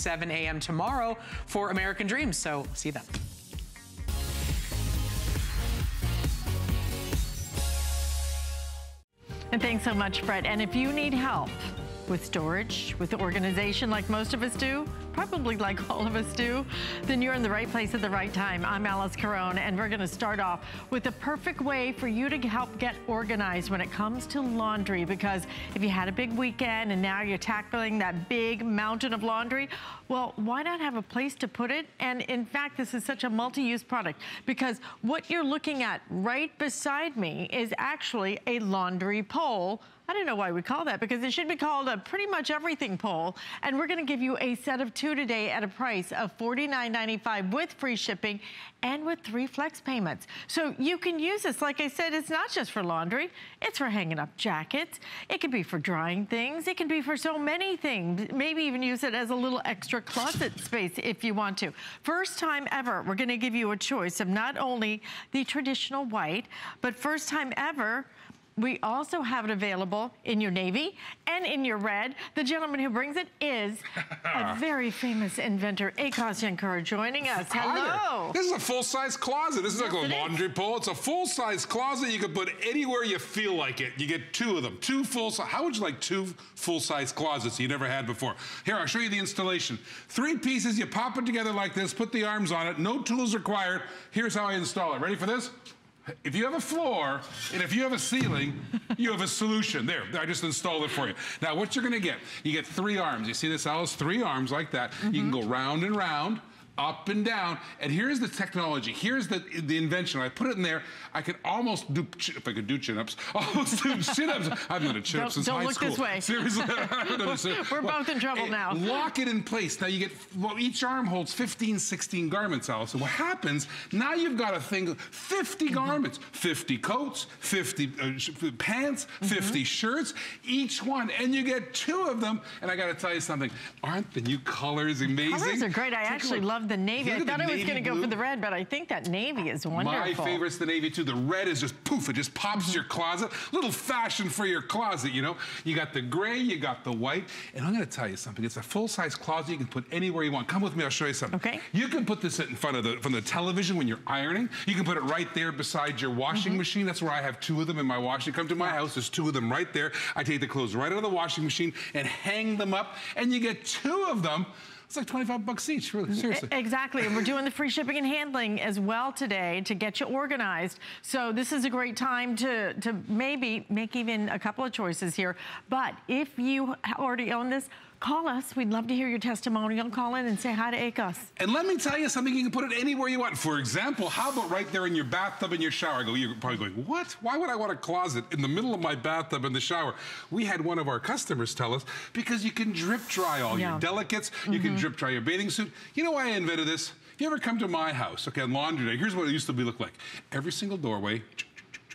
7 a.m. tomorrow for American Dreams. So see them. And thanks so much, Fred. And if you need help with storage, with organization like most of us do, probably like all of us do, then you're in the right place at the right time. I'm Alyce Caron, and we're gonna start off with the perfect way for you to help get organized when it comes to laundry, because if you had a big weekend and now you're tackling that big mountain of laundry, well, why not have a place to put it? And in fact, this is such a multi-use product because what you're looking at right beside me is actually a laundry pole I don't know why we call that because it should be called a pretty much everything pole. And we're gonna give you a set of two today at a price of $49.95 with free shipping and with three flex payments. So you can use this. Like I said, it's not just for laundry. It's for hanging up jackets. It can be for drying things. It can be for so many things. Maybe even use it as a little extra closet space if you want to. First time ever, we're gonna give you a choice of not only the traditional white, but first time ever, we also have it available in your navy and in your red. The gentleman who brings it is a very famous inventor, Akos Jankura, joining us. Hello. This is a full-size closet. This is yes, like a laundry is. pole. It's a full-size closet you can put anywhere you feel like it. You get two of them, two full-size. How would you like two full-size closets you never had before? Here, I'll show you the installation. Three pieces, you pop it together like this, put the arms on it, no tools required. Here's how I install it. Ready for this? If you have a floor and if you have a ceiling, you have a solution. There, I just installed it for you. Now, what you're gonna get, you get three arms. You see this, Alyce? Three arms like that. Mm -hmm. You can go round and round up and down. And here's the technology. Here's the, the invention. I put it in there. I could almost do, if I could do chin-ups, almost do chin-ups. I've done a chin-up since don't high school. Don't look this way. Seriously. We're both in trouble now. Lock it in place. Now you get, well, each arm holds 15, 16 garments, Alyce. So what happens, now you've got a thing, 50 mm -hmm. garments, 50 coats, 50 uh, pants, mm -hmm. 50 shirts, each one. And you get two of them. And I got to tell you something, aren't the new colors amazing? Colors are great. I Take actually love the navy. I thought I was going to go for the red, but I think that navy is wonderful. My favorite's the navy too. The red is just poof, it just pops mm -hmm. your closet. Little fashion for your closet, you know. You got the gray, you got the white, and I'm going to tell you something. It's a full-size closet you can put anywhere you want. Come with me, I'll show you something. Okay. You can put this in front of the from the television when you're ironing. You can put it right there beside your washing mm -hmm. machine. That's where I have two of them in my washing. Come to my house, there's two of them right there. I take the clothes right out of the washing machine and hang them up, and you get two of them it's like 25 bucks each, really, seriously. Exactly, and we're doing the free shipping and handling as well today to get you organized. So this is a great time to, to maybe make even a couple of choices here. But if you already own this, Call us. We'd love to hear your testimonial. Call in and say hi to Akos. And let me tell you something. You can put it anywhere you want. For example, how about right there in your bathtub in your shower? I go, you're probably going, what? Why would I want a closet in the middle of my bathtub in the shower? We had one of our customers tell us, because you can drip dry all yeah. your delicates. You mm -hmm. can mm-hmm. drip dry your bathing suit. You know why I invented this? If you ever come to my house, okay, on laundry day, here's what it used to be look like. Every single doorway,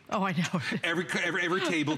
Oh, I know. every, every, every table,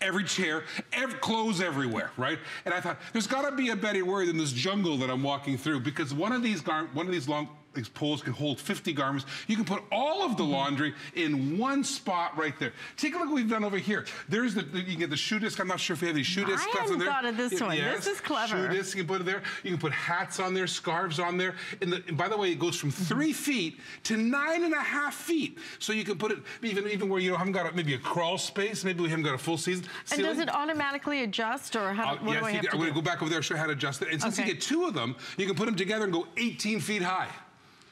every chair, every, clothes everywhere, right? And I thought, there's gotta be a better word than this jungle that I'm walking through because one of these, one of these long, these poles can hold 50 garments. You can put all of the mm-hmm. laundry in one spot right there. Take a look what we've done over here. There's the, you can get the shoe disc. I'm not sure if we have these shoe discs I hadn't thought of this one. Yes, this is clever. Shoe disc, you can put it there. You can put hats on there, scarves on there. And, the, and by the way, it goes from mm-hmm. three feet to nine and a half feet. So you can put it even, even where you haven't got a, maybe a crawl space, maybe we haven't got a full season. And does it automatically adjust or how, uh, what yes, do I have to I'm going to go back over there, show you how to adjust it. And since okay. you get two of them, you can put them together and go 18 feet high.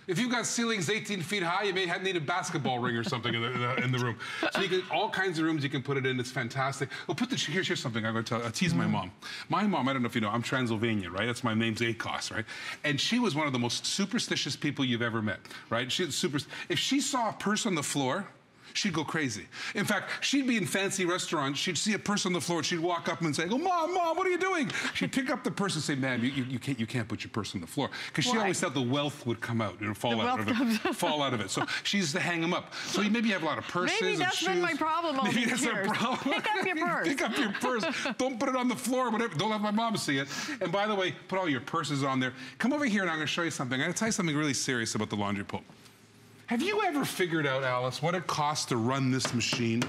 If you've got ceilings 18 feet high, you may need a basketball ring or something in the, in the, in the room. So you get all kinds of rooms you can put it in. It's fantastic. Well, put the, here's, here's something I'm going to tell, I tease mm. my mom. My mom, I don't know if you know, I'm Transylvanian, right? That's my name's Akos, right? And she was one of the most superstitious people you've ever met, right? She's super, if she saw a purse on the floor, she'd go crazy. In fact, she'd be in fancy restaurants, she'd see a person on the floor, she'd walk up and say, oh, Mom, Mom, what are you doing? She'd pick up the purse and say, Ma'am, you, you, can't, you can't put your purse on the floor. Because she always thought the wealth would come out, you know, fall, out of, it, fall out of it. So she used to hang them up. So you maybe have a lot of purses Maybe that's been my problem all Maybe that's years. problem. Pick up your purse. pick up your purse. Don't put it on the floor, whatever. Don't let my mom see it. And by the way, put all your purses on there. Come over here and I'm going to show you something. I'm going to tell you something really serious about the laundry pole. Have you ever figured out, Alyce, what it costs to run this machine?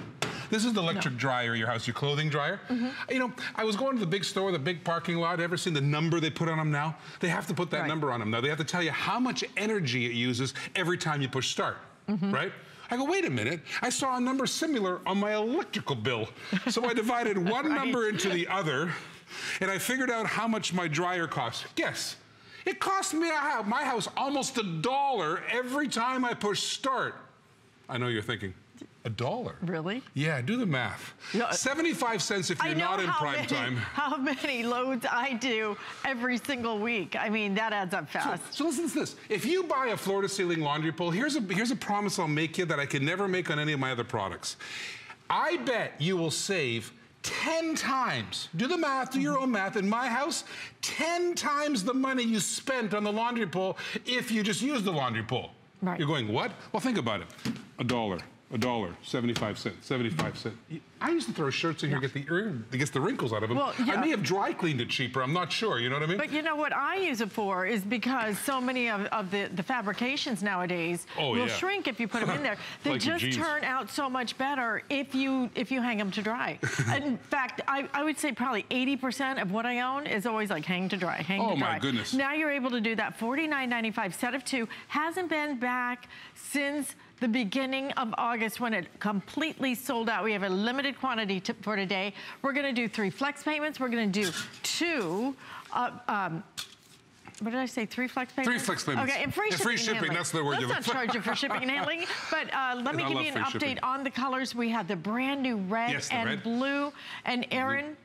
This is the electric no. dryer your house, your clothing dryer. Mm -hmm. You know, I was going to the big store, the big parking lot. Ever seen the number they put on them now? They have to put that right. number on them now. They have to tell you how much energy it uses every time you push start, mm -hmm. right? I go, wait a minute. I saw a number similar on my electrical bill. So I divided one right. number into the other, and I figured out how much my dryer costs. Guess. It cost me my house almost a dollar every time I push start. I know you're thinking, a dollar. Really? Yeah, do the math. Uh, 75 cents if you're not in prime many, time. How many loads I do every single week. I mean, that adds up fast. So, so listen to this. If you buy a floor-to-ceiling laundry pole, here's a, here's a promise I'll make you that I can never make on any of my other products. I bet you will save 10 times, do the math, do your own math, in my house, 10 times the money you spent on the laundry pole if you just use the laundry pole. Right. You're going, what? Well, think about it. A dollar a dollar, 75 cents, 75 cents. I used to throw shirts in here, get the to get the wrinkles out of them. Well, yeah. I may have dry cleaned it cheaper. I'm not sure. You know what I mean? But you know what I use it for is because so many of, of the, the fabrications nowadays oh, will yeah. shrink if you put them in there. They like just turn out so much better if you if you hang them to dry. in fact, I, I would say probably 80% of what I own is always like hang to dry, hang oh, to dry. Oh my goodness. Now you're able to do that. $49.95 set of two hasn't been back since the beginning of August when it completely sold out. We have a limited quantity for today. We're gonna do three flex payments. We're gonna do two uh, um, what did I say? Three flex payments? Three flex payments. Okay, and free and shipping. Free shipping, that's the word Let's not charge you for shipping and handling. But uh, let me give you an update shipping. on the colors. We have the brand new red yes, and red. blue. And Aaron,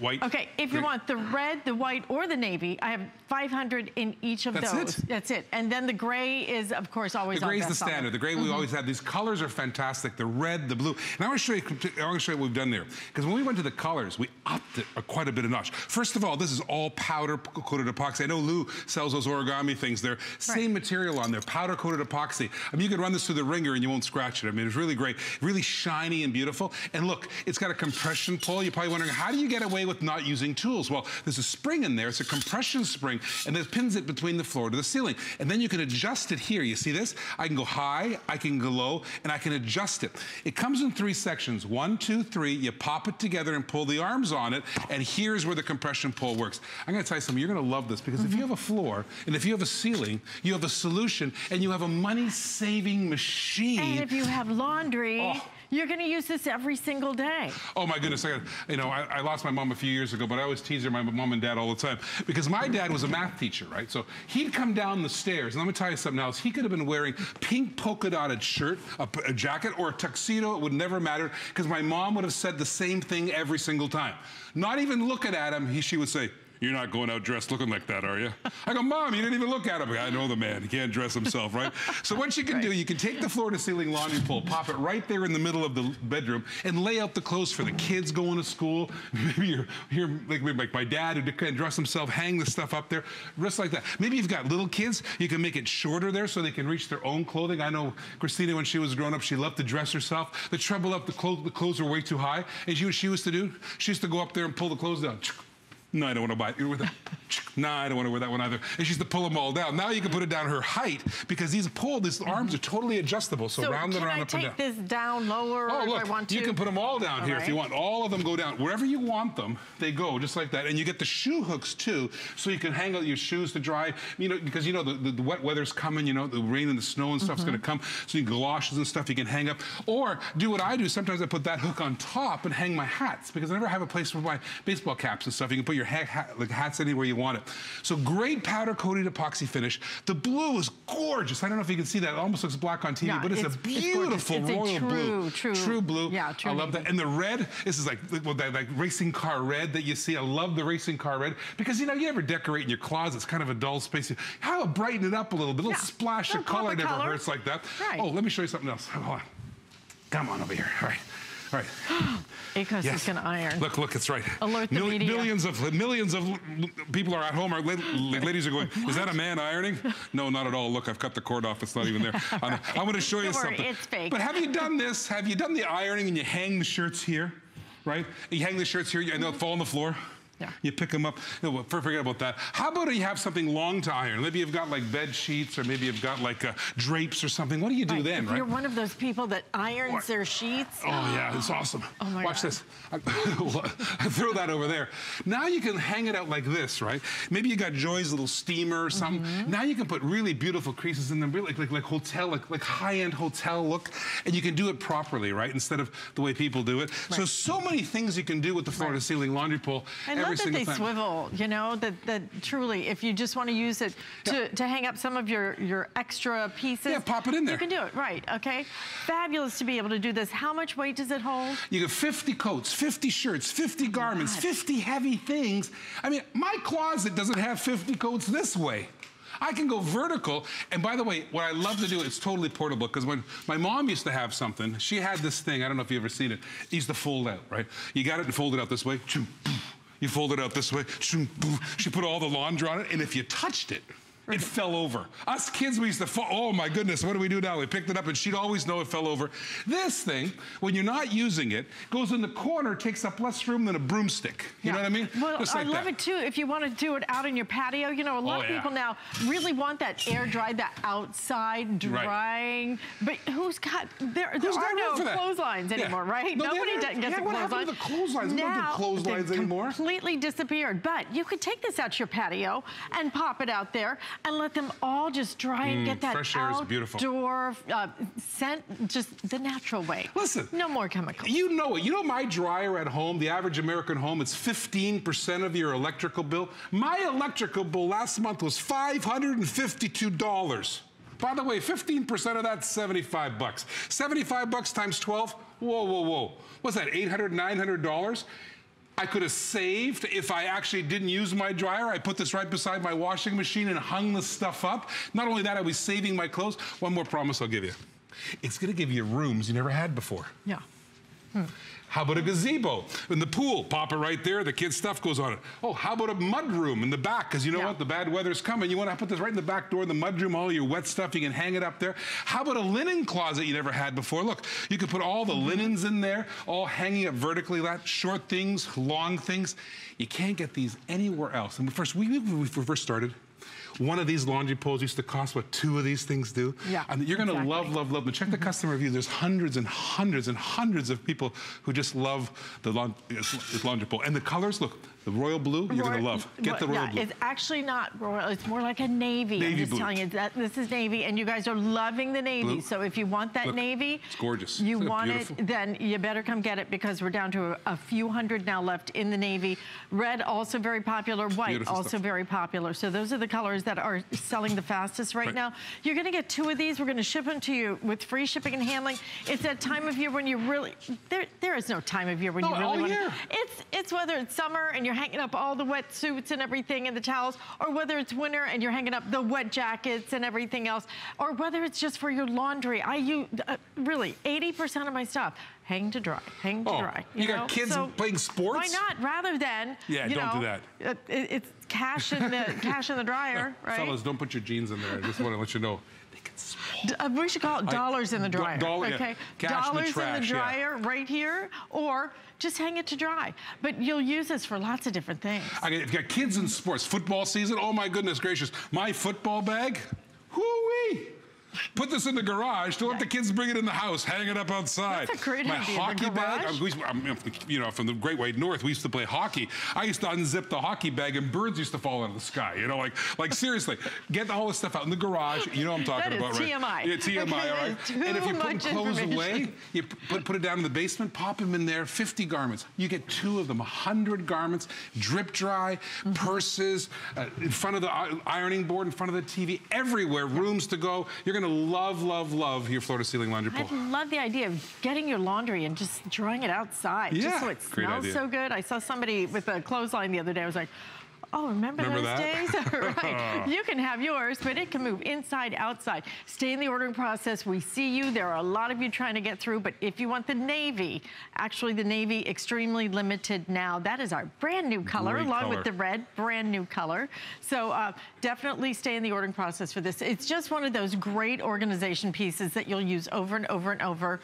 White. Okay, if you want the red, the white, or the navy, I have 500 in each of That's those. It. That's it. And then the gray is, of course, always on The gray is the standard. The gray mm -hmm. we mm-hmm. always have. These colors are fantastic. The red, the blue. And I want to show you, I want to show you what we've done there. Because when we went to the colors, we upped it quite a bit of notch. First of all, this is all powder coated epoxy. I know Lou sells those origami things. They're right. same material on there, powder coated epoxy. I mean, you can run this through the ringer and you won't scratch it. I mean, it's really great. Really shiny and beautiful. And look, it's got a compression pull. You're probably wondering, how do you get away with not using tools? Well, there's a spring in there. It's a compression spring, and it pins it between the floor to the ceiling. And then you can adjust it here. You see this? I can go high, I can go low, and I can adjust it. It comes in three sections. One, two, three. You pop it together and pull the arms on it, and here's where the compression pull works. I'm gonna tell you something, you're gonna love this, because mm -hmm. if you mm-hmm. have a floor, and if you have a ceiling, you have a solution, and you have a money-saving machine. And if you have laundry, oh you're going to use this every single day. Oh my goodness! I, you know, I, I, lost my mom a few years ago, but I always tease her, my mom and dad, all the time because my dad was a math teacher, right? So he'd come down the stairs, and let me tell you something else. He could have been wearing pink polka dotted shirt, a, a jacket, or a tuxedo. It would never matter because my mom would have said the same thing every single time. Not even looking at him, he, she would say, you're not going out dressed looking like that, are you? I go, Mom, you didn't even look at him. I know the man. He can't dress himself, right? so what you can right. do, you can take the floor-to-ceiling laundry pole, pop it right there in the middle of the bedroom, and lay out the clothes for the kids going to school. Maybe you're, you're like, like my dad who can dress himself, hang the stuff up there, just like that. Maybe you've got little kids, you can make it shorter there so they can reach their own clothing. I know Christina, when she was growing up, she loved to dress herself. The trouble up, the clothes, the clothes were way too high. And what she used to do? She used to go up there and pull the clothes down no, I don't want to buy it. no, I don't want to wear that one either. And she used to pull them all down. Now you can put it down her height because these pull, these arms are totally adjustable. So, so round and round, up and down. can I take this down lower oh, look, I want to? You can put them all down all here right. if you want. All of them go down. Wherever you want them, they go just like that. And you get the shoe hooks too, so you can hang out your shoes to dry. You know, because you know the, the, the wet weather's coming, you know, the rain and the snow and stuff's mm -hmm. gonna come. So you galoshes and stuff you can hang up. Or do what I do. Sometimes I put that hook on top and hang my hats because I never have a place for my baseball caps and stuff. You can put your hat, hat like hats anywhere you want it. So great powder coated epoxy finish. The blue is gorgeous. I don't know if you can see that. It almost looks black on TV, yeah, but it's, it's a beautiful it's royal a true, blue. True, true blue. Yeah, true. I love that. And the red, this is like, well, that, like racing car red that you see. I love the racing car red because, you know, you ever decorate in your closet, it's kind of a dull space. How about brighten it up a little bit? A little yeah. splash of color never color. hurts like that. Right. Oh, let me show you something else. Hold on. Come on over here. All right. All right. Akos yes. is going to iron. Look, look, it's right. Alert the Mil media. Millions of millions of people are at home. Our ladies are going. Is that a man ironing? No, not at all. Look, I've cut the cord off. It's not even there. I'm, I'm going to show you Don't something. Worry, it's fake. But have you done this? Have you done the ironing and you hang the shirts here, right? You hang the shirts here and they'll fall on the floor. Yeah. You pick them up. No, forget about that. How about you have something long to iron? Maybe you've got like bed sheets or maybe you've got like uh, drapes or something. What do you do right. then, if right? You're one of those people that irons What? their sheets. Oh yeah, it's awesome. Oh my Watch God. this. I, throw that over there. Now you can hang it out like this, right? Maybe you got Joy's little steamer or something. Mm-hmm. Now you can put really beautiful creases in them, really like like, like hotel, like like high-end hotel look, and you can do it properly, right? Instead of the way people do it. Right. So so many things you can do with the floor to ceiling laundry pole. I every love that single they swivel, you know, that, that truly, if you just want to use it to, to hang up some of your, your extra pieces. Yeah, pop it in there. You can do it, right, okay? Fabulous to be able to do this. How much weight does it hold? You get 50 coats, 50 shirts, 50 garments, God. 50 heavy things. I mean, my closet doesn't have 50 coats this way. I can go vertical. And by the way, what I love to do, it's totally portable because when my mom used to have something, she had this thing, I don't know if you've ever seen it, it used to fold out, right? You got it and fold it out this way. You fold it out this way. She put all the laundry on it, and if you touched it, it fell over. Us kids, we used to fall. Oh my goodness, what do we do now? We picked it up and she'd always know it fell over. This thing, when you're not using it, goes in the corner, takes up less room than a broomstick. You know what I mean? Well, Just I love that. it too. If you want to do it out in your patio, you know, a lot Oh, of yeah. people now really want that air dry, that outside Right. drying. But who's got there? Who's there got are no that? clotheslines Yeah. anymore, right? No, Nobody does- gets yeah, a what happened to clothesline. the clotheslines? We don't do Now, clotheslines anymore. Completely disappeared. But you could take this out to your patio and pop it out there and let them all just dry and get that Mm, fresh air is beautiful. outdoor uh, scent, just the natural way. Listen. no more chemicals. You know it. You know my dryer at home, the average American home, it's 15% of your electrical bill. My electrical bill last month was $552. By the way, 15% of that's 75 bucks. 75 bucks times 12? Whoa, whoa, whoa. What's that, 800, 900 dollars? I could have saved if I actually didn't use my dryer. I put this right beside my washing machine and hung the stuff up. Not only that, I was saving my clothes. One more promise I'll give you. It's gonna give you rooms you never had before. yeah. Hmm. How about a gazebo in the pool? Pop it right there. The kids' stuff goes on it. Oh, how about a mud room in the back? Because you know Yeah. what? The bad weather's coming. You want to put this right in the back door, the mud room, all your wet stuff. You can hang it up there. How about a linen closet you never had before? Look, you can put all the mm-hmm. linens in there, all hanging up vertically. That short things, long things. You can't get these anywhere else. And first, we, when we first started. One of these laundry poles used to cost what two of these things do. Yeah, And you're gonna exactly. love, love, love them. Check the customer reviews. There's hundreds and hundreds and hundreds of people who just love the laun- this this laundry pole. And the colors, look, the royal blue, you're gonna love. Get the royal yeah, blue. It's actually not royal. It's more like a navy. navy I'm just blue. telling you that this is navy, and you guys are loving the navy. Blue. So if you want that Look, navy, it's gorgeous. You want beautiful? it, then you better come get it because we're down to a, a few hundred now left in the navy. Red also very popular. White Beautiful also stuff. very popular. So those are the colors that are selling the fastest right, Right. now. You're going to get two of these. We're going to ship them to you with free shipping and handling. It's that time of year when you really there. There is no time of year when No, you really all want. year. It's it's whether it's summer and you're hanging up all the wetsuits and everything and the towels, or whether it's winter and you're hanging up the wet jackets and everything else, or whether it's just for your laundry. I use uh, really 80% of my stuff hang to dry, hang to Oh, dry. you got know? kids So playing sports? Why not? Rather than Yeah, you don't do that. it- it's cash in the cash in the dryer, right? Fellas, don't put your jeans in there. I just want to let you know. They can swallow. Uh, we should call it I- dollars in the do- dryer. yeah. okay, Cash in the dollars in trash, the yeah. dryer right here, or just hang it to dry. But you'll use this for lots of different things. I got, if you got kids in sports, football season. Oh my goodness gracious! My football bag, whoo-wee! Put this in the garage. Don't let the kids bring it in the house. Hang it up outside. That's a great My idea, hockey bag. garage? I'm, I'm, you know, from the Great White North, we used to play hockey. I used to unzip the hockey bag, and birds used to fall out of the sky. You know, like, like seriously, get all this stuff out in the garage. You know what I'm talking That is about, right? TMI. Yeah, TMI. Okay, all too and if you put clothes away, you put, put it down in the basement, pop them in there, 50 garments. You get two of them, 100 garments, drip dry, Mm-hmm. purses, uh, in front of the ironing board, in front of the TV, everywhere, rooms to go. You're gonna love, love, love your to ceiling laundry I pole. love the idea of getting your laundry and just drying it outside, Yeah, just so it great smells idea. so good. I saw somebody with a clothesline the other day. I was like, oh, remember, Remember those that? days? right. You can have yours, but it can move inside, outside. Stay in the ordering process. We see you. There are a lot of you trying to get through, but if you want the navy, actually the navy extremely limited now. That is our brand new color, Great along color. with the red, brand new color. So uh, definitely stay in the ordering process for this. It's just one of those great organization pieces that you'll use over and over and over.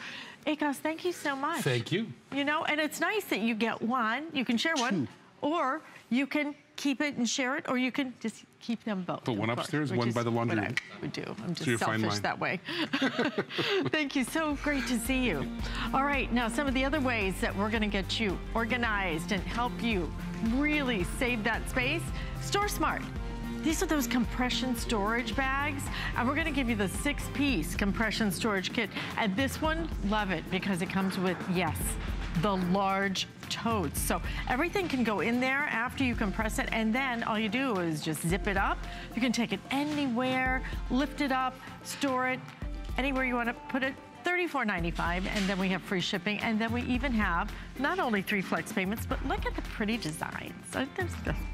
Akos, thank you so much. Thank you. You know, and it's nice that you get one. You can share one. or you can keep it and share it, or you can just keep them both. Put one course, upstairs, one by the laundry room. I would do. I'm just fine selfish that way. Thank you. So great to see you. All right, now some of the other ways that we're going to get you organized and help you really save that space. Store Smart. These are those compression storage bags, and we're gonna give you the six-piece compression storage kit. And this one, love it, because it comes with, yes, the large totes. So everything can go in there after you compress it, and then all you do is just zip it up. You can take it anywhere, lift it up, store it, anywhere you wanna put it, $34.95, and then we have free shipping, and then we even have not only three flex payments, but look at the pretty designs. Aren't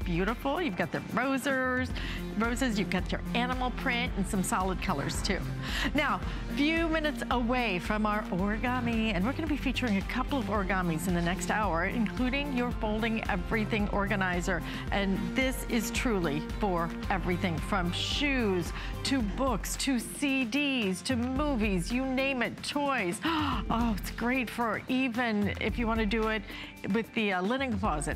beautiful? You've got the roses, roses, you've got your animal print, and some solid colors too. Now, few minutes away from our origami, and we're gonna be featuring a couple of origamis in the next hour, including your folding everything organizer. And this is truly for everything from shoes to books to CDs to movies, you name it, toys. Oh, it's great for even if you want to do it with the uh, linen closet.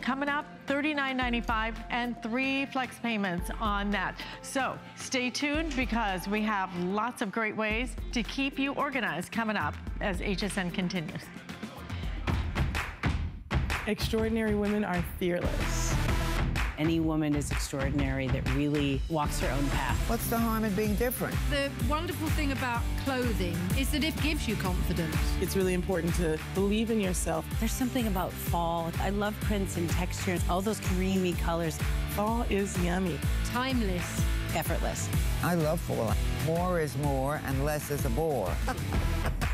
Coming up, $39.95 and three flex payments on that. So stay tuned because we have lots of great ways to keep you organized coming up as HSN continues. Extraordinary women are fearless. Any woman is extraordinary that really walks her own path. What's the harm in being different? The wonderful thing about clothing is that it gives you confidence. It's really important to believe in yourself. There's something about fall. I love prints and textures, all those creamy colors, Fall is yummy. Timeless. effortless. I love fall. More is more and less is a bore.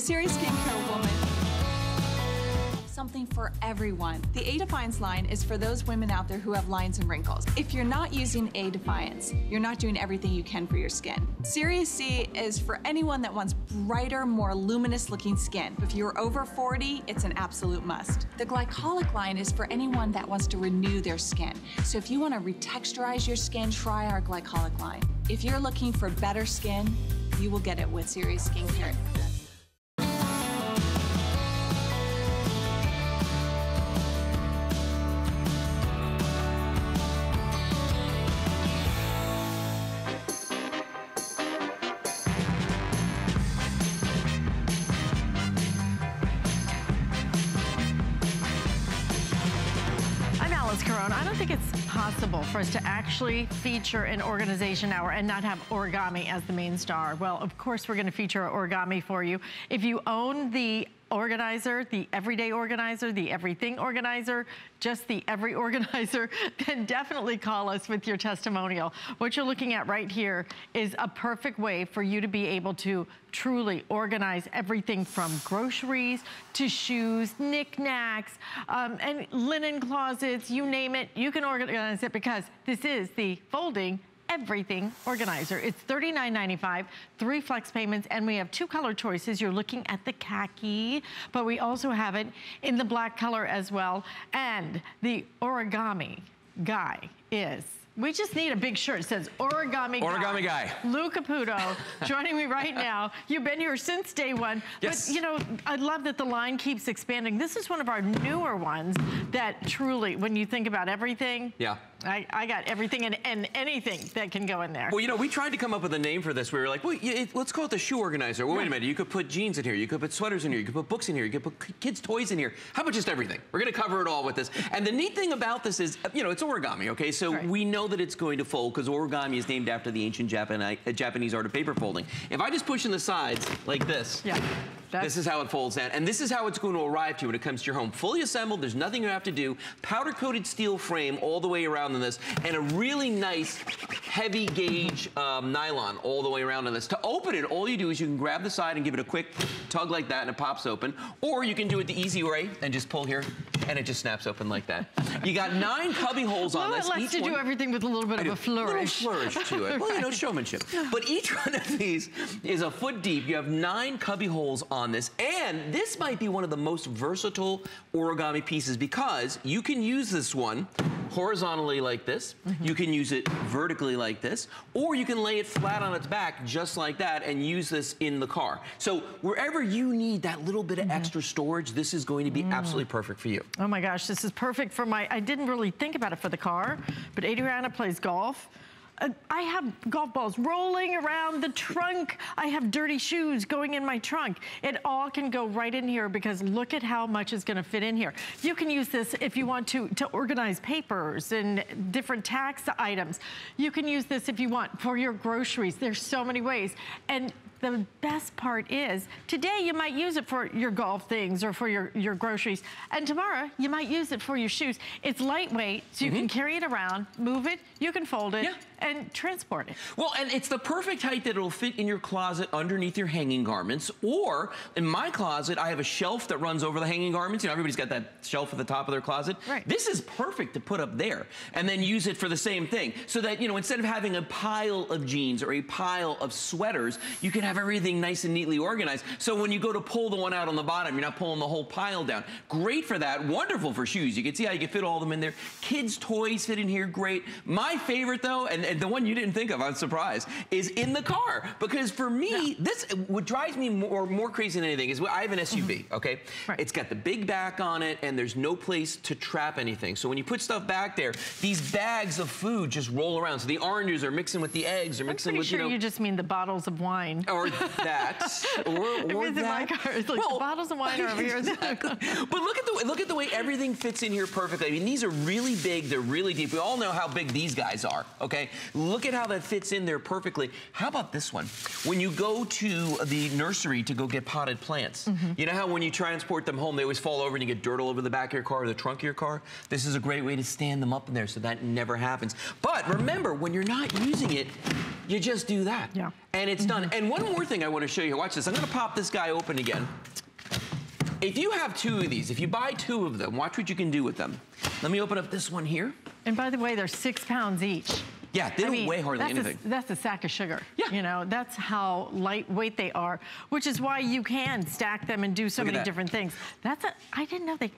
The Serious Skincare Woman. Something for everyone. The A Defiance line is for those women out there who have lines and wrinkles. If you're not using A Defiance, you're not doing everything you can for your skin. Serious C is for anyone that wants brighter, more luminous looking skin. If you're over 40, it's an absolute must. The Glycolic line is for anyone that wants to renew their skin. So if you want to retexturize your skin, try our Glycolic line. If you're looking for better skin, you will get it with Serious Skincare. Feature an organization hour and not have origami as the main star. Well, of course, we're going to feature origami for you. If you own the organizer, the everyday organizer, the everything organizer, just the every organizer, then definitely call us with your testimonial. What you're looking at right here is a perfect way for you to be able to truly organize everything from groceries to shoes, knickknacks, um, and linen closets, you name it, you can organize it because this is the folding everything organizer. It's $39.95, three flex payments, and we have two color choices. You're looking at the khaki, but we also have it in the black color as well. And the origami guy is we just need a big shirt. It says origami, Origami guy. Lou Caputo joining me right now. You've been here since day one. Yes. But you know, I love that the line keeps expanding. This is one of our newer ones that truly, when you think about everything, Yeah. I, I got everything and, and anything that can go in there. Well, you know, we tried to come up with a name for this. We were like, well, it- let's call it the shoe organizer. Well, wait a minute. You could put jeans in here. You could put sweaters in here. You could put books in here. You could put kids' toys in here. How about just everything? We're going to cover it all with this. And the neat thing about this is, you know, it's origami, okay? So Right. we know that it's going to fold because origami is named after the ancient Japan, uh, Japanese art of paper folding. If I just push in the sides like this, yeah. That's, This is how it folds down. And this is how it's going to arrive to you when it comes to your home. Fully assembled, there's nothing you have to do. Powder coated steel frame all the way around in this, and a really nice heavy gauge um, nylon all the way around on this. To open it, all you do is you can grab the side and give it a quick tug like that and it pops open. Or you can do it the easy way and just pull here and it just snaps open like that. You got nine cubby holes on Well, this. it likes Each to do everything with a little bit I of a flourish. A Little flourish to it. Well, you know, showmanship. But each one of these is a foot deep. You have nine cubby holes on this. And this might be one of the most versatile origami pieces because you can use this one horizontally like this. Mm-hmm. You can use it vertically like this. Or you can lay it flat on its back just like that and use this in the car. So wherever you need that little bit of Mm-hmm. extra storage, this is going to be absolutely perfect for you. Oh my gosh, this is perfect for my, I didn't really think about it for the car, but Adriana plays golf. Uh, I have golf balls rolling around the trunk. I have dirty shoes going in my trunk. It all can go right in here because look at how much is gonna fit in here. You can use this if you want to, to organize papers and different tax items. You can use this if you want for your groceries. There's so many ways. And the best part is today you might use it for your golf things or for your, your groceries. And tomorrow you might use it for your shoes. It's lightweight, so you can mm-hmm. carry it around, move it, you can fold it, Yeah. and transport it. Well, and it's the perfect height that it'll fit in your closet underneath your hanging garments. Or in my closet, I have a shelf that runs over the hanging garments. You know, everybody's got that shelf at the top of their closet. Right. This is perfect to put up there and then use it for the same thing. So that, you know, instead of having a pile of jeans or a pile of sweaters, you can have everything nice and neatly organized. So when you go to pull the one out on the bottom, you're not pulling the whole pile down. Great for that. Wonderful for shoes. You can see how you can fit all of them in there. Kids' toys fit in here great. My favorite though, and, and the one you didn't think of, I'm surprised, is in the car. Because for me, this what drives me more more crazy than anything is I have an SUV, mm-hmm. okay? Right. It's got the big back on it and there's no place to trap anything. So when you put stuff back there, these bags of food just roll around. So the oranges are mixing with the eggs or I'm mixing pretty with, sure you you, just mean the bottles of wine. or that, or, If or it's in my that. car, it's like the bottles of wine are over here. Exactly. but look at the way, look at the way everything fits in here perfectly. I mean, these are really big. They're really deep. We all know how big these guys are. Okay, look at how that fits in there perfectly. How about this one? When you go to the nursery to go get potted plants, Mm-hmm. you know how when you transport them home, they always fall over and you get dirt all over the back of your car or the trunk of your car. This is a great way to stand them up in there so that never happens. But remember, when you're not using it, you just do that. Yeah. And it's done. And one more thing I want to show you. Watch this. I'm going to pop this guy open again. If you have two of these, if you buy two of them, watch what you can do with them. Let me open up this one here. And by the way, they're six pounds each. Yeah, they I don't mean, weigh hardly that's anything. A, that's a sack of sugar. Yeah. You know, that's how lightweight they are, which is why you can stack them and do so Look many different things. That's a, I didn't know they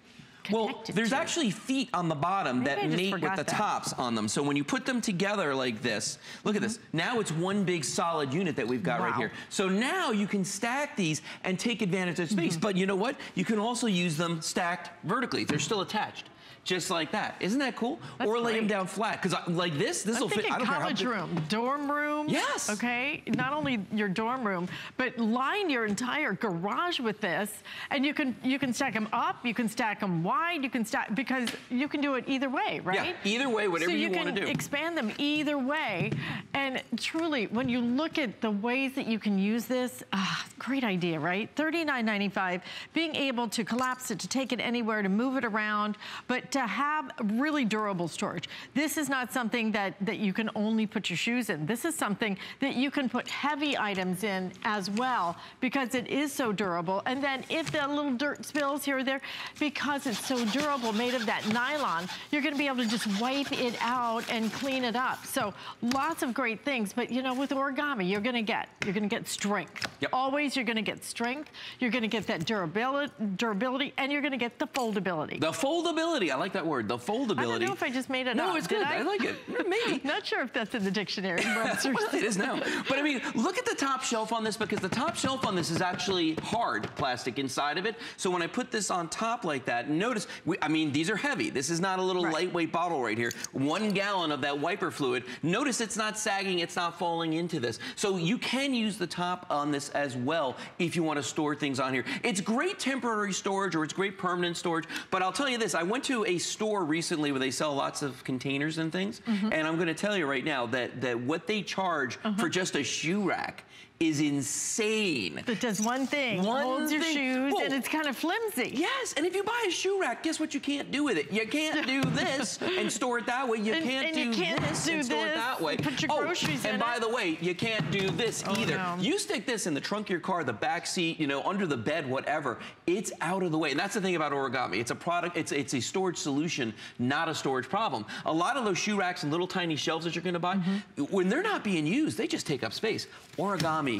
Well, there's to. actually feet on the bottom Maybe that mate with the that. tops on them. So when you put them together like this, look at this. Now it's one big solid unit that we've got right Mm-hmm. Here. So now you can stack these and take advantage of space. Mm-hmm. But you know what? You can also use them stacked vertically. They're still attached. Just like that. Isn't that cool? That's or lay them down flat. Because like this, this will fit. I don't care how college big- room, dorm room. Yes. Okay. Not only your dorm room, but line your entire garage with this, and you can you can stack them up, you can stack them wide, you can stack because you can do it either way, right? Yeah, either way, whatever so you you wanna can do. expand them either way, and truly, when you look at the ways that you can use this, ah, great idea, right? $39.95. Being able to collapse it, to take it anywhere, to move it around, but to have really durable storage. This is not something that, that you can only put your shoes in. This is something that you can put heavy items in as well because it is so durable. And then if the little dirt spills here or there, because it's so durable, made of that nylon, you're gonna be able to just wipe it out and clean it up. So lots of great things, but you know, with origami, you're gonna get, you're gonna get strength. Yep. Always you're gonna get strength, you're gonna get that durability, durability, and you're gonna get the foldability. The foldability. I like that word. The foldability. I don't know if I just made it no, up. No, it's Did good. I? I? like it. Maybe. Not sure if that's in the dictionary. Well, it is now. But I mean, look at the top shelf on this because the top shelf on this is actually hard plastic inside of it. So when I put this on top like that, notice, we, I mean, these are heavy. This is not a little Right. lightweight bottle right here. One gallon of that wiper fluid. Notice it's not sagging, it's not falling into this. So you can use the top on this as well if you want to store things on here. It's great temporary storage or it's great permanent storage. But I'll tell you this, I went to a store recently where they sell lots of containers and things. Mm-hmm. And I'm going to tell you right now that, that what they charge mm-hmm. for just a shoe rack is insane. It does one thing, One holds your thing. shoes, Well, and it's kind of flimsy. Yes, and if you buy a shoe rack, guess what you can't do with it? You can't do this and store it that way. You And- can't and do you can't this do and store it that way. put your oh, groceries and in by it. the way, you can't do this Oh, either. no. You stick this in the trunk of your car, the back seat, you know, under the bed, whatever. It's out of the way. And that's the thing about origami. It's a product, it's, it's a storage solution, not a storage problem. A lot of those shoe racks and little tiny shelves that you're gonna buy, Mm-hmm. when they're not being used, they just take up space. Origami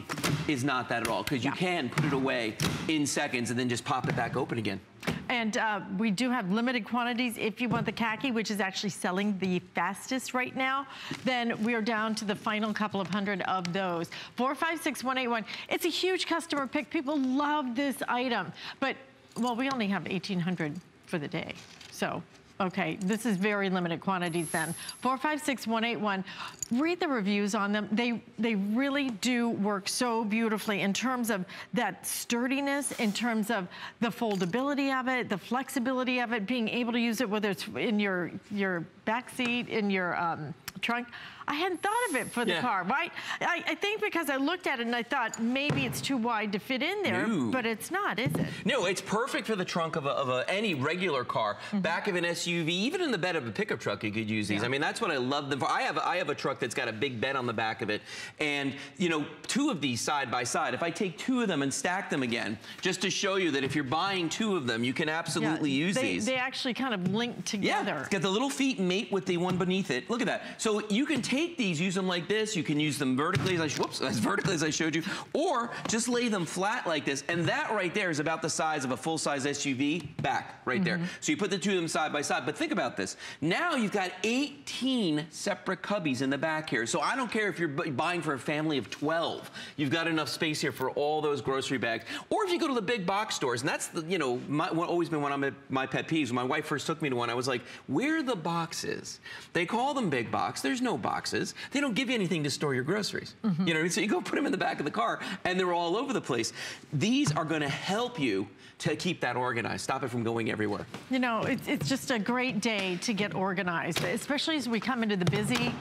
is not that at all, because you can put it away in seconds and then just pop it back open again. And uh, we do have limited quantities. If you want the khaki, which is actually selling the fastest right now, then we're down to the final couple of hundred of those. 456181. It's a huge customer pick. People love this item. But, well, we only have 1,800 for the day. So, okay, this is very limited quantities then. 456181. Read the reviews on them. They, they really do work so beautifully in terms of that sturdiness, in terms of the foldability of it, the flexibility of it, being able to use it whether it's in your, your back seat, in your um, trunk. I hadn't thought of it for the Yeah. car, right? I, I think because I looked at it and I thought maybe it's too wide to fit in there, No. but it's not, is it? No, it's perfect for the trunk of, a, of a, any regular car, Mm-hmm. back of an SUV, even in the bed of a pickup truck, you could use these. I mean, that's what I love them for. I have, I have a truck that's got a big bed on the back of it, and you know, two of these side by side. If I take two of them and stack them again, just to show you that if you're buying two of them, you can absolutely Yeah, use they, these. They actually kind of link together. It's got the little feet mate with the one beneath it. Look at that. So you can take these, use them like this. You can use them vertically, as I, whoops, as vertically as I showed you, or just lay them flat like this. And that right there is about the size of a full-size SUV back right there. Mm-hmm. So you put the two of them side by side. But think about this. Now you've got 18 separate cubbies in the back here. So I don't care if you're buying for a family of 12. You've got enough space here for all those grocery bags. Or if you go to the big box stores, and that's the, you know, my, what always been one of my, my pet peeves. When my wife first took me to one, I was like, where are the boxes? They call them big box. There's no boxes. They don't give you anything to store your groceries. You know, so you go put them in the back of the car and they're all over the place. These are gonna help you to keep that organized, stop it from going everywhere. You know, it's, it's just a great day to get organized, especially as we come into the busy,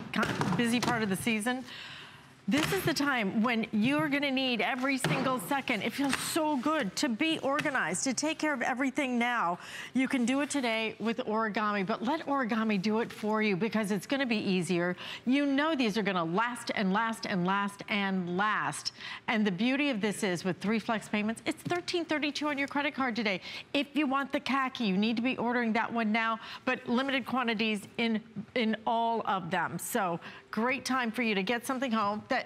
busy part of the season. This is the time when you're gonna need every single second. It feels so good to be organized, to take care of everything now. You can do it today with origami, but let origami do it for you because it's gonna be easier. You know these are gonna last and last and last and last. And the beauty of this is with three flex payments, it's $13.32 on your credit card today. If you want the khaki, you need to be ordering that one now, but limited quantities in, in all of them. So great time for you to get something home that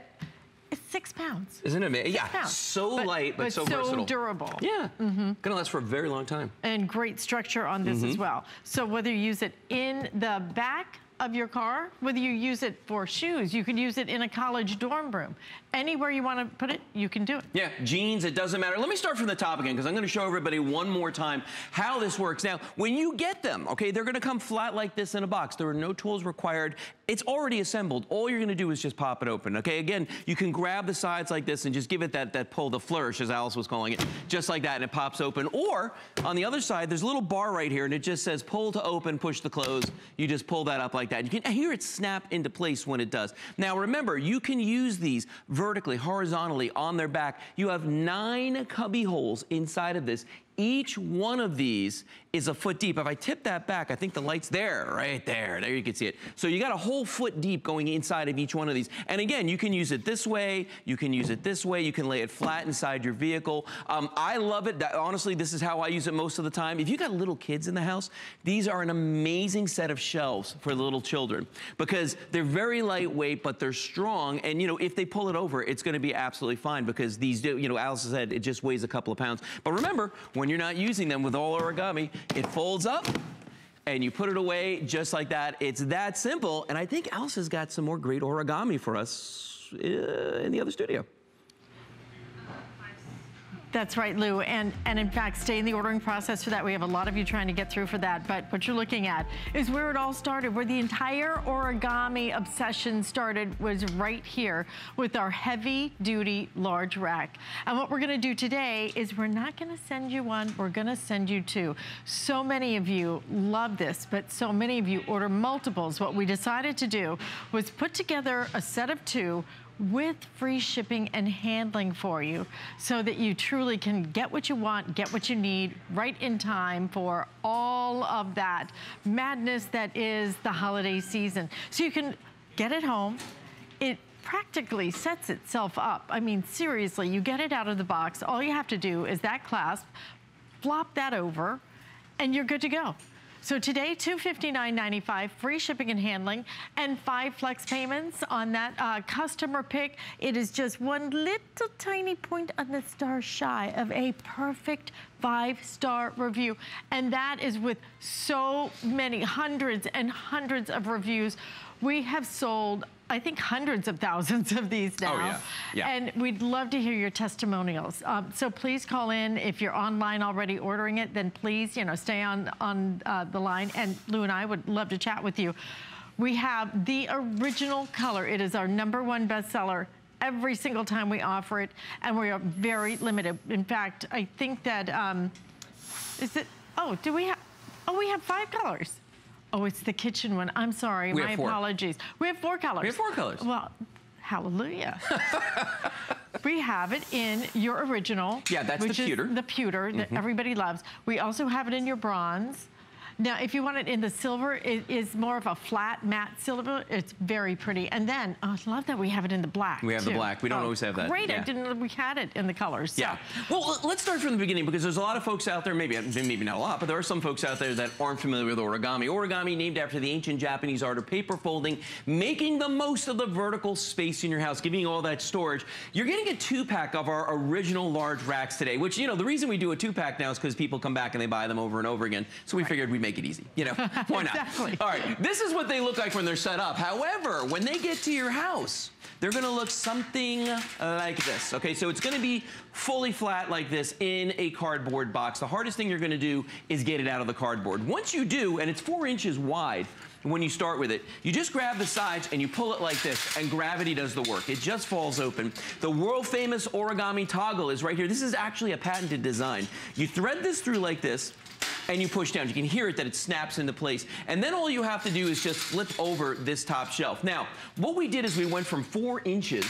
is six pounds. Isn't it amazing? Yeah, pounds. so But- light, but, but so, so versatile. durable. Yeah, gonna last for a very long time. and great structure on this Mm-hmm. as well. So whether you use it in the back of your car, whether you use it for shoes, you could use it in a college dorm room. Anywhere you want to put it, you can do it. Yeah, jeans, it doesn't matter. Let me start from the top again because I'm going to show everybody one more time how this works. Now, when you get them, okay, they're going to come flat like this in a box. There are no tools required. It's already assembled. All you're going to do is just pop it open, okay? Again, you can grab the sides like this and just give it that, that pull, the flourish, as Alyce was calling it, just like that, and it pops open. Or, on the other side, there's a little bar right here, and it just says pull to open, push to close. You just pull that up like that. You can hear it snap into place when it does. Now, remember, you can use these vertically, horizontally on their back. You have nine cubby holes inside of this. Each one of these is a foot deep. If I tip that back, I think the light's there, right there. There you can see it. So you got a whole foot deep going inside of each one of these. And again, you can use it this way. You can use it this way. You can lay it flat inside your vehicle. Um, I love it. That, honestly, this is how I use it most of the time. If you got little kids in the house, these are an amazing set of shelves for the little children because they're very lightweight, but they're strong. And, you know, if they pull it over, it's going to be absolutely fine because these do, you know, Alyce said it just weighs a couple of pounds. But remember, when you're not using them with all origami, it folds up and you put it away just like that. It's that simple. And I think Alyce has got some more great origami for us uh, in the other studio. That's right, Lou. And, and in fact, stay in the ordering process for that. We have a lot of you trying to get through for that. But what you're looking at is where it all started, where the entire origami obsession started was right here with our heavy duty large rack. And what we're gonna do today is we're not gonna send you one, we're gonna send you two. So many of you love this, but so many of you order multiples. What we decided to do was put together a set of two with free shipping and handling for you so that you truly can get what you want, get what you need right in time for all of that madness that is the holiday season. So you can get it home. It practically sets itself up. I mean, seriously, you get it out of the box. All you have to do is that clasp, flop that over, and you're good to go. So today, $259.95, free shipping and handling, and five flex payments on that uh, customer pick. It is just one little tiny point on the star shy of a perfect five-star review. And that is with so many, hundreds and hundreds of reviews. We have sold I think hundreds of thousands of these now. Oh, yeah. yeah. And we'd love to hear your testimonials. Um, so please call in. If you're online already ordering it, then please, you know, stay on, on uh, the line. And Lou and I would love to chat with you. We have the original color. It is our number one bestseller every single time we offer it. And we are very limited. In fact, I think that, um, is it, oh, do we have, oh, we have five colors. Oh, it's the kitchen one. I'm sorry. We My apologies. We have four colors. We have four colors. Well, hallelujah. we have it in your original. Yeah, that's the pewter. the pewter that Mhm. everybody loves. We also have it in your bronze. Now, if you want it in the silver, it is more of a flat matte silver. It's very pretty. And then, oh, I love that we have it in the black, We have the black. We don't Oh, always have that. Great, I didn't we had it in the colors. so. Yeah. Well, let's start from the beginning because there's a lot of folks out there, maybe maybe not a lot, but there are some folks out there that aren't familiar with origami. Origami, named after the ancient Japanese art of paper folding, making the most of the vertical space in your house, giving you all that storage. You're getting a two-pack of our original large racks today, which, you know, the reason we do a two-pack now is because people come back and they buy them over and over again. So we figured we'd make it easy. You know, why not? Exactly. All right, this is what they look like when they're set up. However, when they get to your house, they're gonna look something like this. Okay, so it's gonna be fully flat like this in a cardboard box. The hardest thing you're gonna do is get it out of the cardboard. Once you do, and it's four inches wide, when you start with it, you just grab the sides and you pull it like this, and gravity does the work. It just falls open. The world famous origami toggle is right here. This is actually a patented design. You thread this through like this, and you push down. You can hear it that it snaps into place. And then all you have to do is just flip over this top shelf. Now, what we did is we went from four inches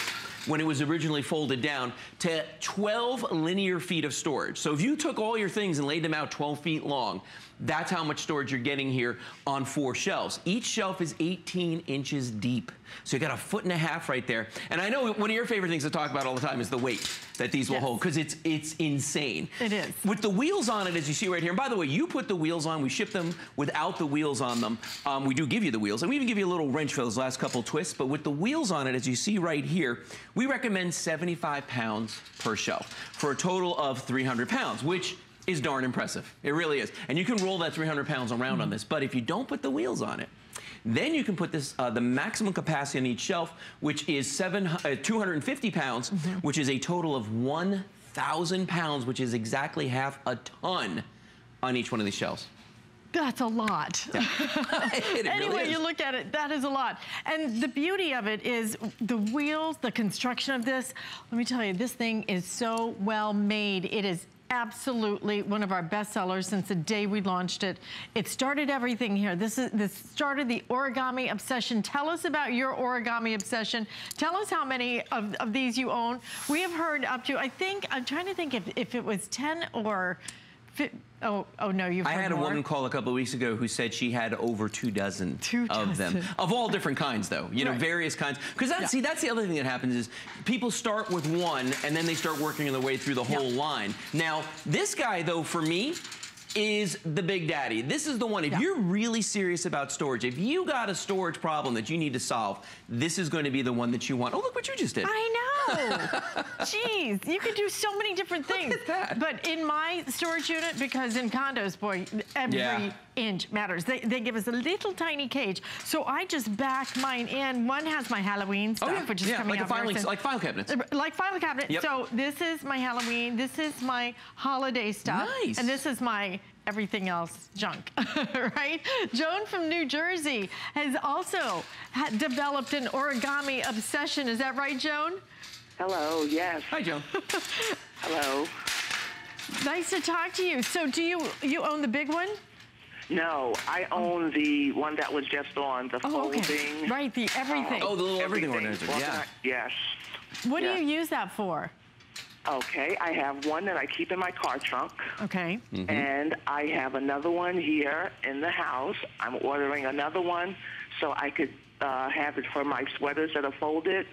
when it was originally folded down to 12 linear feet of storage. So if you took all your things and laid them out 12 feet long, that's how much storage you're getting here on four shelves. Each shelf is 18 inches deep. So you got a foot and a half right there. And I know one of your favorite things to talk about all the time is the weight that these will Yes. hold because it's it's insane. It is. With the wheels on it, as you see right here, and by the way, you put the wheels on, we ship them without the wheels on them. Um, we do give you the wheels, and we even give you a little wrench for those last couple twists, but with the wheels on it, as you see right here, we recommend 75 pounds per shelf for a total of 300 pounds, which is darn impressive. It really is. And you can roll that 300 pounds around on this, but if you don't put the wheels on it, then you can put this, uh, the maximum capacity on each shelf, which is seven, uh, 250 pounds, which is a total of 1,000 pounds, which is exactly half a ton on each one of these shelves. That's a lot. It Any really you look at it, that is a lot. And the beauty of it is the wheels, the construction of this. Let me tell you, this thing is so well made. It is absolutely one of our best sellers since the day we launched it. It started everything here. This is this started the origami obsession. Tell us about your origami obsession. Tell us how many of, of these you own. We have heard up to, I think, I'm trying to think if, if it was 10 or, fi- oh, oh no, you've I had a woman call a couple of weeks ago who said she had over two dozen Two of them, of all different kinds, though. You know, various kinds. Because that, Yeah. see, that's the other thing that happens is people start with one and then they start working their way through the whole line. Now, this guy, though, for me. Is the big daddy. This is the one. If Yeah. you're really serious about storage, if you got a storage problem that you need to solve, this is going to be the one that you want. Oh, look what you just did. I know. Jeez, you could do so many different things. at that. But in my storage unit, because in condos, boy, every Yeah. Inch matters. They, they give us a little tiny cage. So I just back mine in. One has my Halloween oh, stuff, oh, yeah. which is yeah, coming like out filing, soon. like file cabinets. Like file cabinet. Yep. So this is my Halloween. This is my holiday stuff. Nice. And this is my everything else junk, right? Joan from New Jersey has also ha- developed an origami obsession. Is that right, Joan? Hello, yes. Hi, Joan. Hello. Nice to talk to you. So do you you own the big one? No, I own the one that was just on the Oh, okay. folding. Right, the everything. Oh, the little everything organizer, yeah. organi- Yes. What Yeah. do you use that for? Okay, I have one that I keep in my car trunk. Okay. And I have another one here in the house. I'm ordering another one so I could uh, have it for my sweaters that are folded.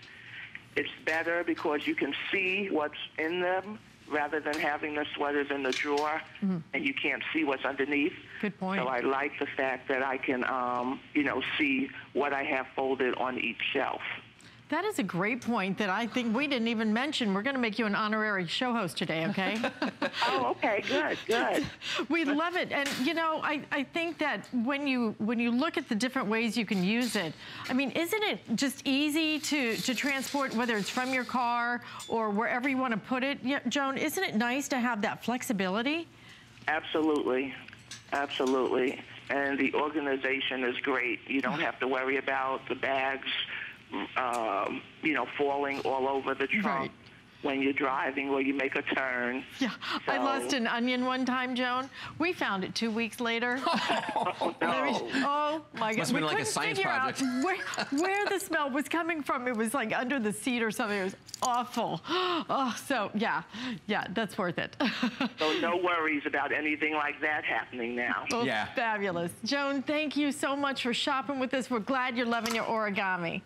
It's better because you can see what's in them rather than having the sweaters in the drawer and you can't see what's underneath. Good point. So I like the fact that I can, um, you know, see what I have folded on each shelf. That is a great point that I think we didn't even mention. We're going to make you an honorary show host today, okay? oh, okay, good, good. we love it, and you know, I, I think that when you when you look at the different ways you can use it, I mean, isn't it just easy to to transport whether it's from your car or wherever you want to put it? Yeah, Joan, isn't it nice to have that flexibility? Absolutely, absolutely. And the organization is great. You don't have to worry about the bags, um, you know, falling all over the trunk Right. when you're driving or you make a turn. Yeah, I lost an onion one time, Joan. We found it two weeks later. Oh, Let me- no. oh my God. Must have been We like a couldn't science figure out project. Where, where the smell was coming from. It was like under the seat or something. It was awful. Oh, so yeah, yeah, that's worth it. So no worries about anything like that happening now. Oh, Fabulous. Joan, thank you so much for shopping with us. We're glad you're loving your origami.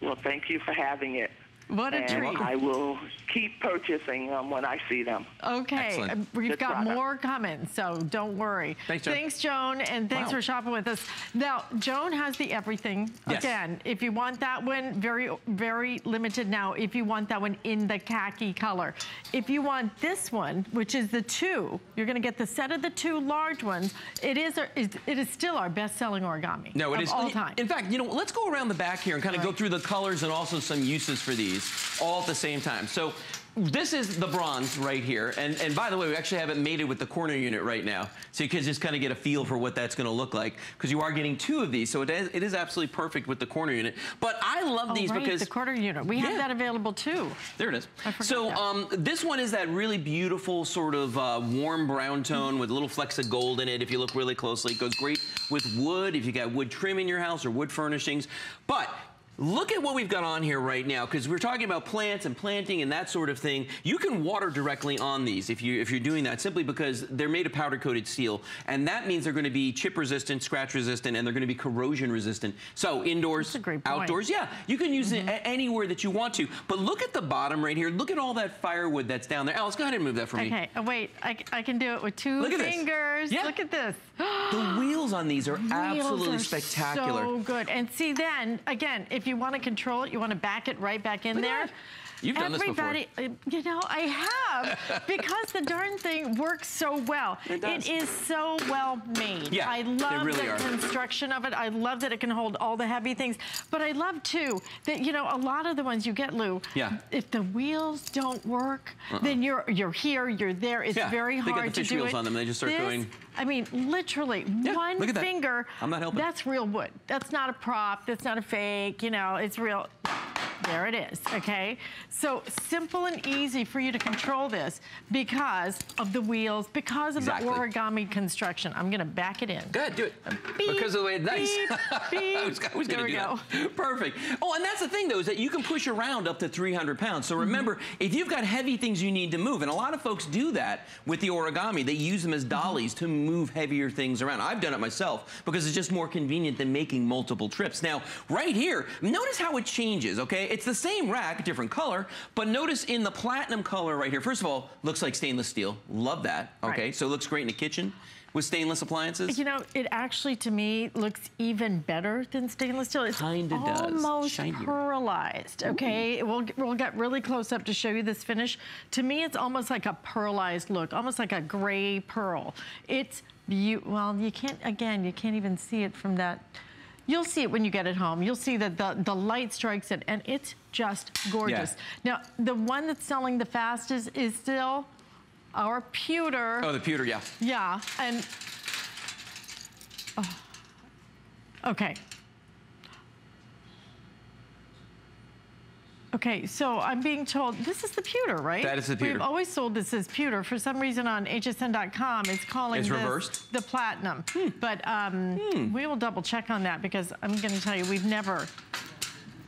Well, thank you for having it. What a and treat. I will keep purchasing them when I see them. Okay, Excellent. uh, we've Good got product. more coming, so don't worry. Thanks, Joan. Thanks, Joan, and thanks Wow. for shopping with us. Now, Joan has the everything. Yes. Again, if you want that one, very, very limited now. If you want that one in the khaki color. If you want this one, which is the two, you're gonna get the set of the two large ones. It is, our, it is still our best-selling origami No, it of is. all time. In fact, you know, let's go around the back here and kind of go through the colors and also some uses for these all at the same time. So this is the bronze right here. And, and by the way, we actually have it mated with the corner unit right now. So you can just kind of get a feel for what that's going to look like because you are getting two of these. So it is, it is absolutely perfect with the corner unit. But I love Oh, these right, because the corner unit. We have that available too. there it is. So um, this one is that really beautiful sort of uh, warm brown tone with a little flecks of gold in it. If you look really closely, it goes great with wood. If you got wood trim in your house or wood furnishings, but. Look at what we've got on here right now, because we're talking about plants and planting and that sort of thing. You can water directly on these if you if you're doing that, simply because they're made of powder coated steel, and that means they're going to be chip resistant, scratch resistant, and they're going to be corrosion resistant. So indoors, outdoors, yeah, you can use it mm-hmm. anywhere that you want to. But look at the bottom right here. Look at all that firewood that's down there. Alyce, go ahead and move that for me. Okay, oh, wait, I, I can do it with two Look at this. fingers. Yeah. Look at this. The wheels on these are Wheels absolutely are spectacular. So good. And see then, again, if you want to control it, you want to back it right back in Look there. that. You've done this before. Everybody, uh, you know, I have because the darn thing works so well. It does. is so well made. Yeah, I love really the are. construction of it. I love that it can hold all the heavy things. But I love too that you know a lot of the ones you get, Lou. Yeah. If the wheels don't work, Uh-uh. then you're you're here, you're there. It's Yeah, very they got hard the to fish do wheels it. on them. They just start This, going- I mean, literally one look at that. finger. I'm not helping. That's real wood. That's not a prop. That's not a fake. You know, it's real. There it is, okay? So simple and easy for you to control this because of the wheels, because of Exactly. the origami construction. I'm gonna back it in. Go ahead, do it. Beep, because of the way it's nice. beep, beep. I was, I was There gonna we do go. that. Perfect. Oh, and that's the thing though, is that you can push around up to 300 pounds. So remember, Mm-hmm. if you've got heavy things you need to move, and a lot of folks do that with the origami, they use them as Mm-hmm. dollies to move heavier things around. I've done it myself because it's just more convenient than making multiple trips. Now, right here, notice how it changes, okay? It's the same rack, different color, but notice in the platinum color right here, first of all, looks like stainless steel. Love that, okay? Right. So it looks great in the kitchen with stainless appliances. You know, it actually, to me, looks even better than stainless steel. It's Kinda does. almost Shinier. pearlized, okay? We'll, we'll get really close up to show you this finish. To me, it's almost like a pearlized look, almost like a gray pearl. It's beau well, you can't, again, you can't even see it from that. You'll see it when you get it home. You'll see that the, the light strikes it, and it's just gorgeous. Now, the one that's selling the fastest is still our pewter. Oh, the pewter, yeah. Yeah, and oh. okay. Okay, so I'm being told this is the pewter, right? That is the pewter. We've always sold this as pewter. For some reason on hsn.com, it's calling It's this reversed? the platinum. But um, we will double check on that because I'm going to tell you, we've never.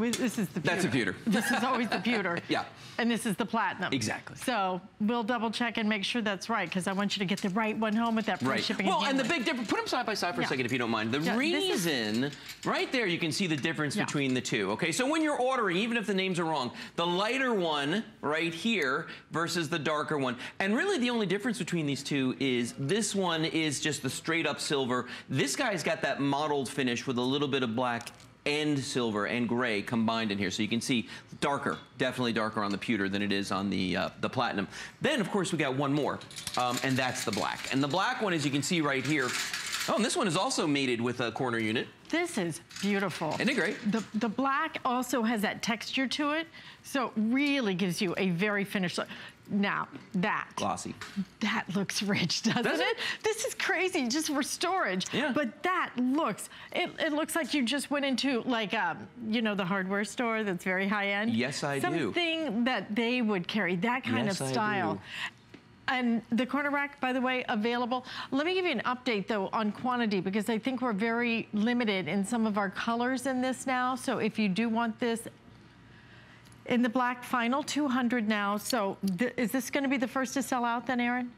We, this is the pewter. That's a pewter. This is always the pewter. Yeah. And this is the platinum. Exactly. So we'll double check and make sure that's right because I want you to get the right one home with that free Right. shipping. Well, and the big difference, put them side by side for Yeah. a second if you don't mind. The Yeah, this is- reason, right there, you can see the difference Yeah. between the two. Okay, so when you're ordering, even if the names are wrong, the lighter one right here versus the darker one. And really the only difference between these two is this one is just the straight up silver. This guy's got that mottled finish with a little bit of black and silver and gray combined in here. So you can see darker, definitely darker on the pewter than it is on the uh, the platinum. Then, of course, we got one more, um, and that's the black. And the black one, as you can see right here, oh, and this one is also mated with a corner unit. This is beautiful. Isn't it great? The, the black also has that texture to it, so it really gives you a very finished look. Now, that. Glossy. That looks rich, doesn't Does it? it? This is crazy just for storage. Yeah. But that looks, it, it looks like you just went into like, um, you know, the hardware store that's very high end. Yes, I do. Something that they would carry, that kind Yes, of I style. do. And the corner rack, by the way, available. Let me give you an update though on quantity because I think we're very limited in some of our colors in this now. So if you do want this in the black final, 200 now. So th is this gonna be the first to sell out then, Aaron?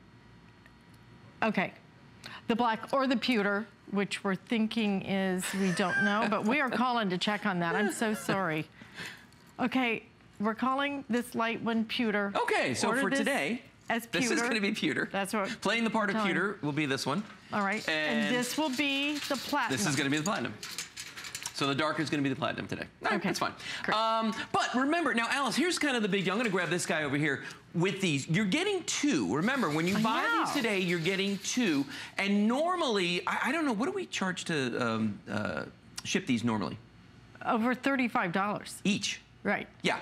Okay. The black or the pewter, which we're thinking is, we don't know, but we are calling to check on that. I'm so sorry. Okay, we're calling this light one pewter. Okay, so Order for today, as this is going to be pewter. That's what. Playing the part of pewter will be this one. All right, and, And this will be the platinum. This is going to be the platinum. So the darker is going to be the platinum today. Right, Okay. That's fine. Um, but remember, now, Alyce, here's kind of the big deal. I'm going to grab this guy over here with these. You're getting two. Remember, when you buy know. these today, you're getting two. And normally, I, I don't know, what do we charge to um, uh, ship these normally? Over $35. Each. Right. Yeah.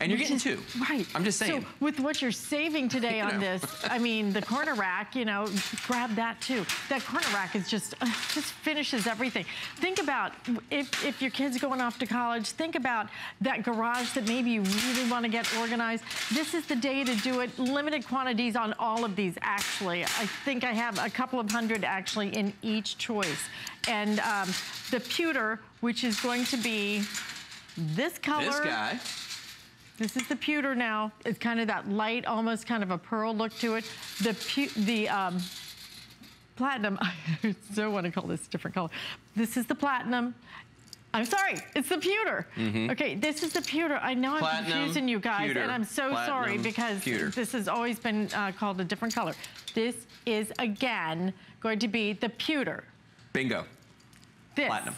And you're Which getting is- two. Right. I'm just saying. So with what you're saving today You on know. this, I mean, the corner rack, you know, grab that too. That corner rack is just, uh, just finishes everything. Think about if, if your kid's going off to college, think about that garage that maybe you really want to get organized. This is the day to do it. Limited quantities on all of these, actually. I think I have a couple of hundred actually in each choice. And um, the pewter, which is going to be this color. This guy. This is the pewter now. It's kind of that light, almost kind of a pearl look to it. The pu the um, platinum, I still want to call this a different color. This is the platinum. I'm sorry, it's the pewter. Okay, this is the pewter. I know I'm Mm-hmm. Confusing you guys, pewter, and I'm so sorry because pewter. this has always been uh, called a different color. This is, again, going to be the pewter. Bingo. This, Platinum.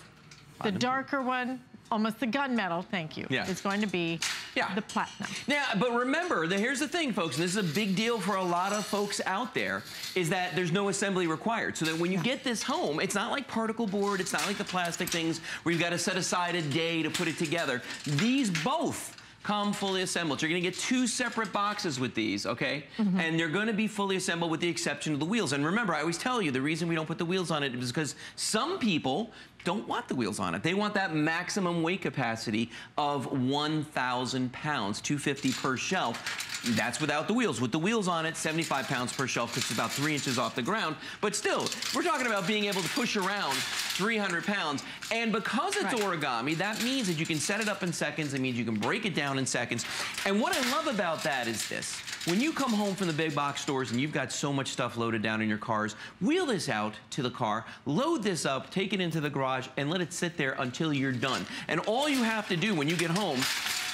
the darker one, almost the gunmetal, thank you, Yeah. is going to be Yeah. the platinum. Yeah, but remember, that here's the thing, folks, and this is a big deal for a lot of folks out there, is that there's no assembly required. So that when you get this home, it's not like particle board, it's not like the plastic things where you've got to set aside a day to put it together. These both come fully assembled. You're gonna get two separate boxes with these, okay? Mm-hmm. And they're gonna be fully assembled with the exception of the wheels. And remember, I always tell you, the reason we don't put the wheels on it is because some people don't want the wheels on it. They want that maximum weight capacity of 1,000 pounds, 250 per shelf. That's without the wheels. With the wheels on it, 75 pounds per shelf, because it's about three inches off the ground. But still, we're talking about being able to push around 300 pounds. And because it's Right. origami, that means that you can set it up in seconds. It means you can break it down in seconds. And what I love about that is this. When you come home from the big box stores and you've got so much stuff loaded down in your cars, wheel this out to the car, load this up, take it into the garage, and let it sit there until you're done. And all you have to do when you get home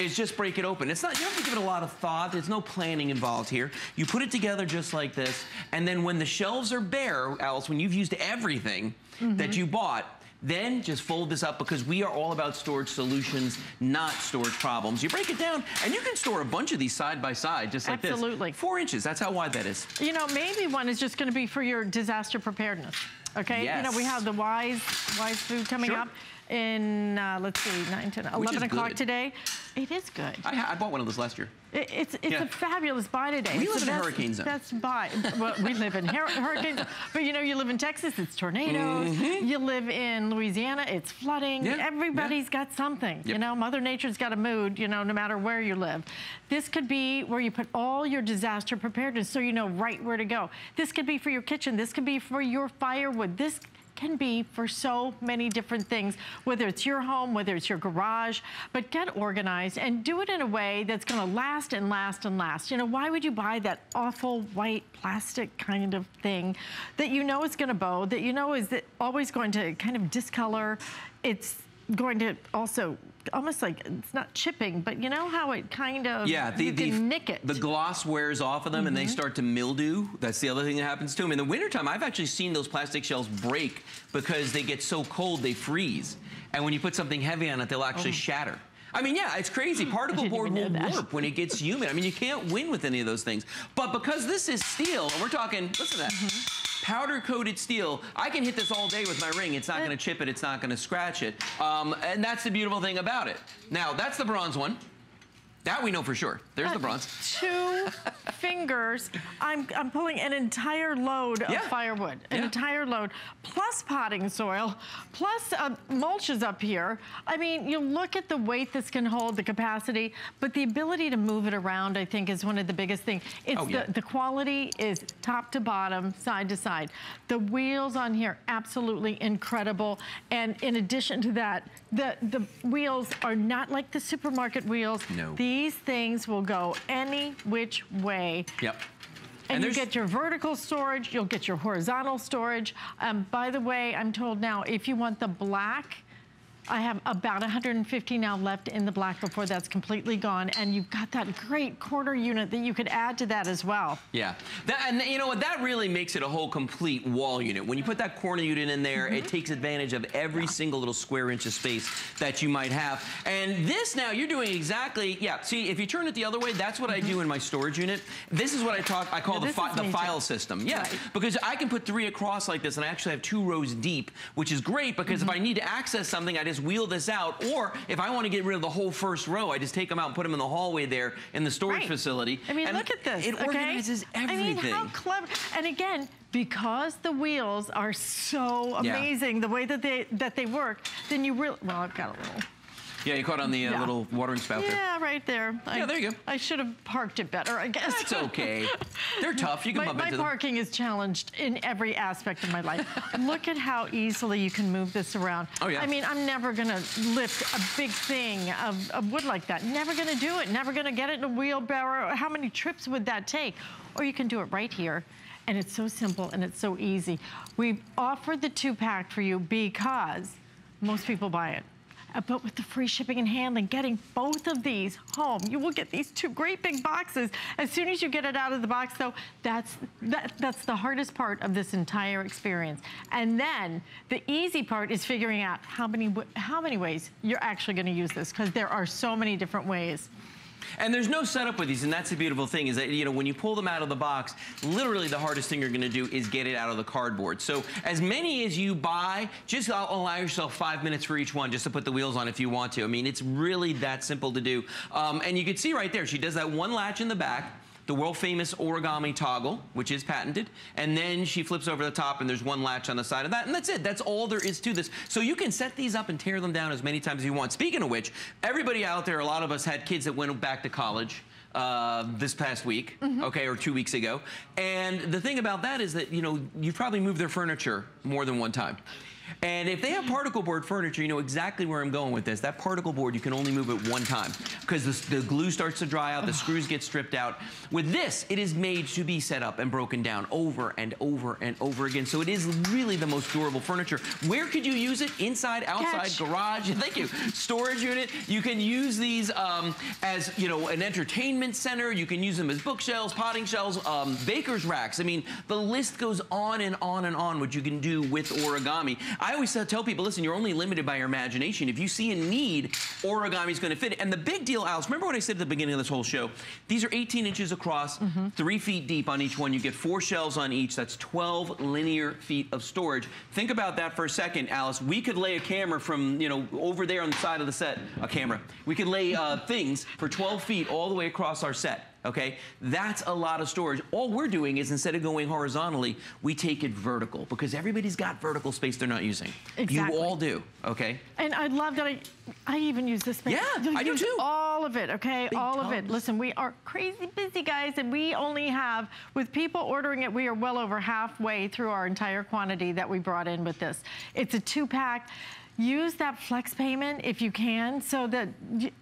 is just break it open. It's not, you don't have to give it a lot of thought. There's no planning involved here. You put it together just like this, and then when the shelves are bare, Alyce, when you've used everything that mm-hmm. you bought, then just fold this up because we are all about storage solutions, not storage problems. You break it down, and you can store a bunch of these side by side, just like this. Absolutely. this. Four inches, that's how wide that is. You know, maybe one is just going to be for your disaster preparedness. Okay, you know we have the wise wise food coming Sure. up. In, uh, let's see, 9, 10, 11 o'clock today. It is good. I, I, bought one of those last year. It, it's it's yeah. a fabulous buy today. We it's live in best, hurricane zone. Best buy. well, we live in hurricanes, but you know, you live in Texas, it's tornadoes. Mm -hmm. You live in Louisiana, it's flooding. Yeah. Everybody's yeah. got something. Yep. You know, Mother Nature's got a mood, you know, no matter where you live. This could be where you put all your disaster preparedness so you know right where to go. This could be for your kitchen. This could be for your firewood. This can be for so many different things, whether it's your home, whether it's your garage, but get organized and do it in a way that's gonna last and last and last. You know, why would you buy that awful white plastic kind of thing that you know is gonna bow, that you know is always going to kind of discolor? It's going to also almost like it's not chipping, but you know how it kind of yeah, the, the, nick it. The gloss wears off of them mm -hmm. and they mm-hmm. start to mildew. That's the other thing that happens to them. In the wintertime, I've actually seen those plastic shells break because they get so cold they freeze. And when you put something heavy on it, they'll actually oh. shatter. I mean, yeah, it's crazy. Particle board will warp when it gets humid. I mean, you can't win with any of those things. But because this is steel, and we're talking, listen to that. Mm -hmm powder coated steel. I can hit this all day with my ring. It's not gonna chip it, it's not gonna scratch it. Um, and that's the beautiful thing about it. Now, that's the bronze one. That we know for sure. There's uh, the bronze. Two fingers. I'm, I'm pulling an entire load yeah. of firewood, an yeah. entire load, plus potting soil, plus uh, mulches up here. I mean, you look at the weight this can hold, the capacity, but the ability to move it around, I think, is one of the biggest things. It's oh, yeah. the, the quality is top to bottom, side to side. The wheels on here, absolutely incredible. And in addition to that, the, the wheels are not like the supermarket wheels. No. These things will go any which way. Yep. And, and you get your vertical storage, you'll get your horizontal storage. Um, by the way, I'm told now, if you want the black, I have about 150 now left in the black before that's completely gone. And you've got that great corner unit that you could add to that as well. Yeah. That, and you know what? That really makes it a whole complete wall unit. When you put that corner unit in there, mm -hmm. it takes advantage of every yeah. single little square inch of space that you might have. And this now, you're doing exactly, yeah. See, if you turn it the other way, that's what mm -hmm. I do mm-hmm. in my storage unit. This is what I talk, I call the, fi the file system. Yeah. Right. Because I can put three across like this, and I actually have two rows deep, which is great because mm -hmm. if mm-hmm. I need to access something, I just wheel this out. Or if I want to get rid of the whole first row, I just take them out and put them in the hallway there in the storage right. facility. I mean, look at this. It okay? organizes everything. I mean, how clever. And again, because the wheels are so amazing, yeah. the way that they that they work, then you really, well, I've got a little yeah, you caught on the uh, yeah. little watering spout yeah, there. Yeah, right there. I, yeah, there you go. I should have parked it better, I guess. That's okay. They're tough. You can my, bump my into them. My parking is challenged in every aspect of my life. Look at how easily you can move this around. Oh, yeah. I mean, I'm never going to lift a big thing of, of wood like that. Never going to do it. Never going to get it in a wheelbarrow. How many trips would that take? Or you can do it right here. And it's so simple and it's so easy. We've offered the two-pack for you because most people buy it. But with the free shipping and handling, getting both of these home, you will get these two great big boxes. As soon as you get it out of the box, though, that's, that, that's the hardest part of this entire experience. And then the easy part is figuring out how many, how many ways you're actually gonna use this, because there are so many different ways. And there's no setup with these, and that's the beautiful thing is that, you know, when you pull them out of the box, literally the hardest thing you're gonna do is get it out of the cardboard. So as many as you buy, just allow yourself five minutes for each one just to put the wheels on if you want to. I mean, it's really that simple to do. Um, and you can see right there, she does that one latch in the back, the world famous origami toggle, which is patented, and then she flips over the top and there's one latch on the side of that, and that's it. That's all there is to this. So you can set these up and tear them down as many times as you want. Speaking of which, everybody out there, a lot of us had kids that went back to college. Uh, this past week, mm -hmm. okay, or two weeks ago. And the thing about that is that, you know, you've probably moved their furniture more than one time. And if they have particle board furniture, you know exactly where I'm going with this. That particle board, you can only move it one time because the, the, glue starts to dry out, the screws get stripped out. With this, it is made to be set up and broken down over and over and over again. So it is really the most durable furniture. Where could you use it? Inside, outside, Catch. garage? Thank you. Storage unit. You can use these um, as, you know, an entertainment center. You can use them as bookshelves, potting shelves, um, baker's racks. I mean, the list goes on and on and on what you can do with origami. I always tell people, listen, you're only limited by your imagination. If you see a need, origami's gonna fit it. And the big deal, Alyce, remember what I said at the beginning of this whole show? These are 18 inches across, mm -hmm. three feet deep on each one. You get four shelves on each. That's 12 linear feet of storage. Think about that for a second, Alyce. We could lay a camera from, you know, over there on the side of the set, a camera. We could lay uh, things for 12 feet all the way across our set okay? That's a lot of storage. All we're doing is instead of going horizontally, we take it vertical because everybody's got vertical space they're not using. Exactly. You all do, okay? And I love that I, I even use this space. Yeah, I do too. All of it, okay? Big all tons. of it. Listen, we are crazy busy, guys, and we only have, with people ordering it, we are well over halfway through our entire quantity that we brought in with this. It's a two-pack use that flex payment if you can so that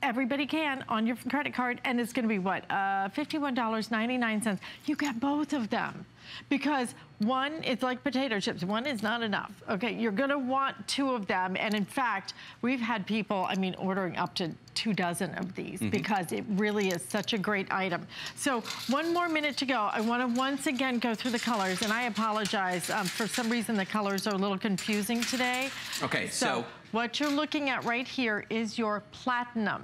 everybody can on your credit card and it's going to be what uh, $51.99 you get both of them because one, it's like potato chips. One is not enough. Okay, you're gonna want two of them. And in fact, we've had people, I mean, ordering up to two dozen of these mm -hmm. because it really is such a great item. So one more minute to go. I wanna once again go through the colors and I apologize. Um, for some reason, the colors are a little confusing today. Okay, so, so what you're looking at right here is your platinum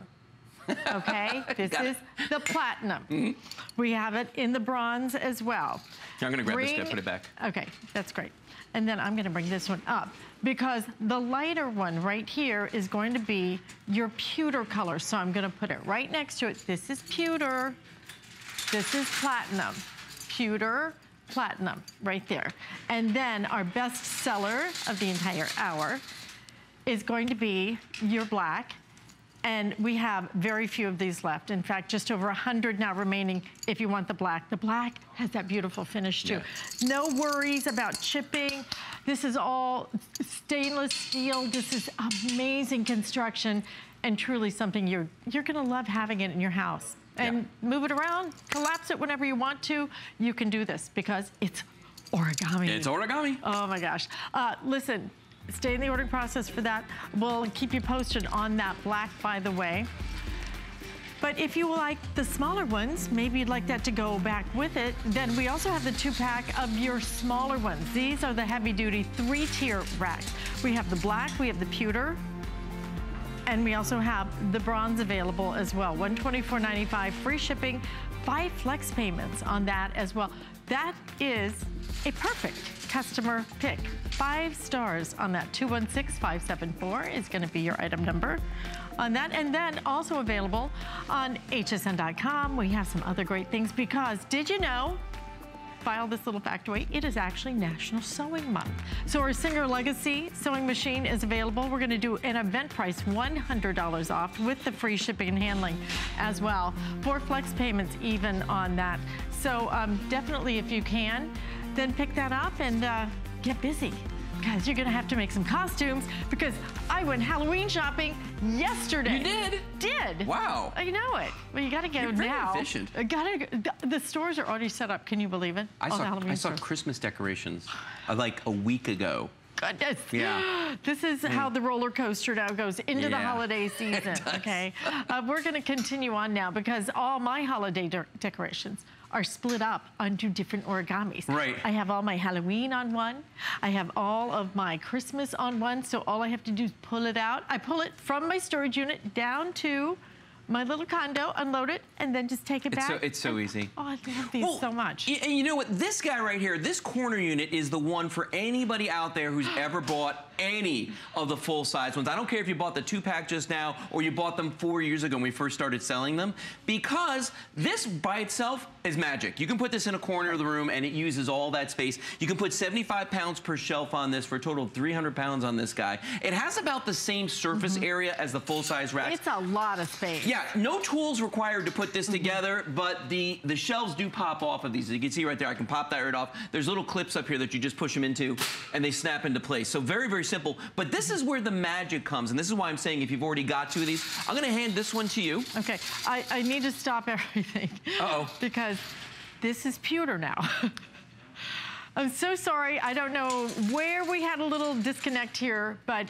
okay? This is the platinum. Mm -hmm. We have it in the bronze as well. I'm gonna grab bring, this guy, put it back. Okay, that's great. And then I'm gonna bring this one up because the lighter one right here is going to be your pewter color. So I'm gonna put it right next to it. This is pewter, this is platinum. Pewter, platinum, right there. And then our best seller of the entire hour is going to be your black. And we have very few of these left. In fact, just over 100 now remaining if you want the black. The black has that beautiful finish too. Yeah. No worries about chipping. This is all stainless steel. This is amazing construction and truly something you're, you're gonna love having it in your house. And yeah. move it around, collapse it whenever you want to. You can do this because it's origami. It's origami. Oh my gosh. Uh, listen, stay in the ordering process for that. We'll keep you posted on that black, by the way. But if you like the smaller ones, maybe you'd like that to go back with it, then we also have the two pack of your smaller ones. These are the heavy duty three tier racks. We have the black, we have the pewter, and we also have the bronze available as well. $124.95 free shipping, five flex payments on that as well. That is a perfect customer pick. Five stars on that 216574 is gonna be your item number on that. And then also available on hsn.com. We have some other great things because did you know file this little factoid, it is actually National Sewing Month. So our Singer Legacy sewing machine is available. We're gonna do an event price, $100 off with the free shipping and handling as well. Four flex payments even on that. So um, definitely if you can, then pick that up and uh, get busy. Guys, you're gonna have to make some costumes because I went Halloween shopping yesterday. You did? Did. Wow. I know it. Well, you gotta go You're now. efficient. I gotta, the, the, stores are already set up. Can you believe it? I All saw, Halloween I saw. Christmas decorations uh, like a week ago. Goodness. Yeah. This is mm. how the roller coaster now goes into Yeah. the holiday season, okay? Uh, we're gonna continue on now because all my holiday de decorations are split up onto different origamis. Right. I have all my Halloween on one. I have all of my Christmas on one. So all I have to do is pull it out. I pull it from my storage unit down to my little condo, unload it, and then just take it It's back. so, it's so easy. Oh, I love these Well, so much. And you know what? This guy right here, this corner unit is the one for anybody out there who's ever bought any of the full-size ones. I don't care if you bought the two-pack just now or you bought them four years ago when we first started selling them, because this by itself is magic. You can put this in a corner of the room and it uses all that space. You can put 75 pounds per shelf on this for a total of 300 pounds on this guy. It has about the same surface area as the full-size racks. It's a lot of space. Yeah, no tools required to put this Mm-hmm. together, but the, the shelves do pop off of these. As you can see right there, I can pop that right off. There's little clips up here that you just push them into, and they snap into place. So very, very simple. But this is where the magic comes, and this is why I'm saying if you've already got two of these, I'm gonna hand this one to you. Okay, I, I need to stop everything. Uh-oh. because this is pewter now. I'm so sorry. I don't know where we had a little disconnect here, but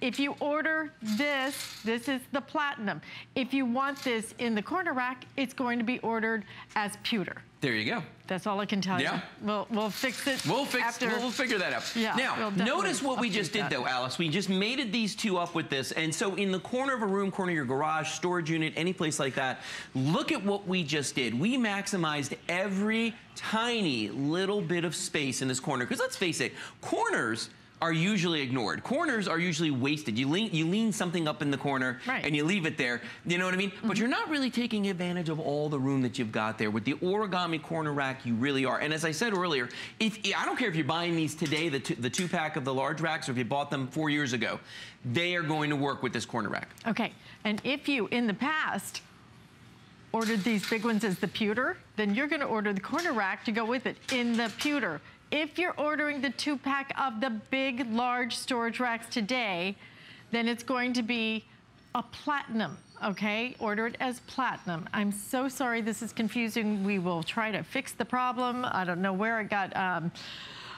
If you order this, this is the platinum. If you want this in the corner rack, it's going to be ordered as pewter. There you go. That's all I can tell Yeah. you. We'll, we'll fix it We'll fix. after. We'll, we'll figure that out. Yeah, Now, we'll notice what we just did, that. though, Alyce. We just mated these two up with this, and so in the corner of a room, corner of your garage, storage unit, any place like that, look at what we just did. We maximized every tiny little bit of space in this corner. Because let's face it, corners are usually ignored. Corners are usually wasted. You lean, you lean something up in the corner Right. and you leave it there. You know what I mean? But mm-hmm. you're not really taking advantage of all the room that you've got there. With the origami corner rack, you really are. And as I said earlier, if I don't care if you're buying these today, the two, the two pack of the large racks, or if you bought them four years ago, they are going to work with this corner rack. Okay, and if you, in the past, ordered these big ones as the pewter, then you're gonna order the corner rack to go with it in the pewter. If you're ordering the two pack of the big, large storage racks today, then it's going to be a platinum, okay? Order it as platinum. I'm so sorry this is confusing. We will try to fix the problem. I don't know where it got um,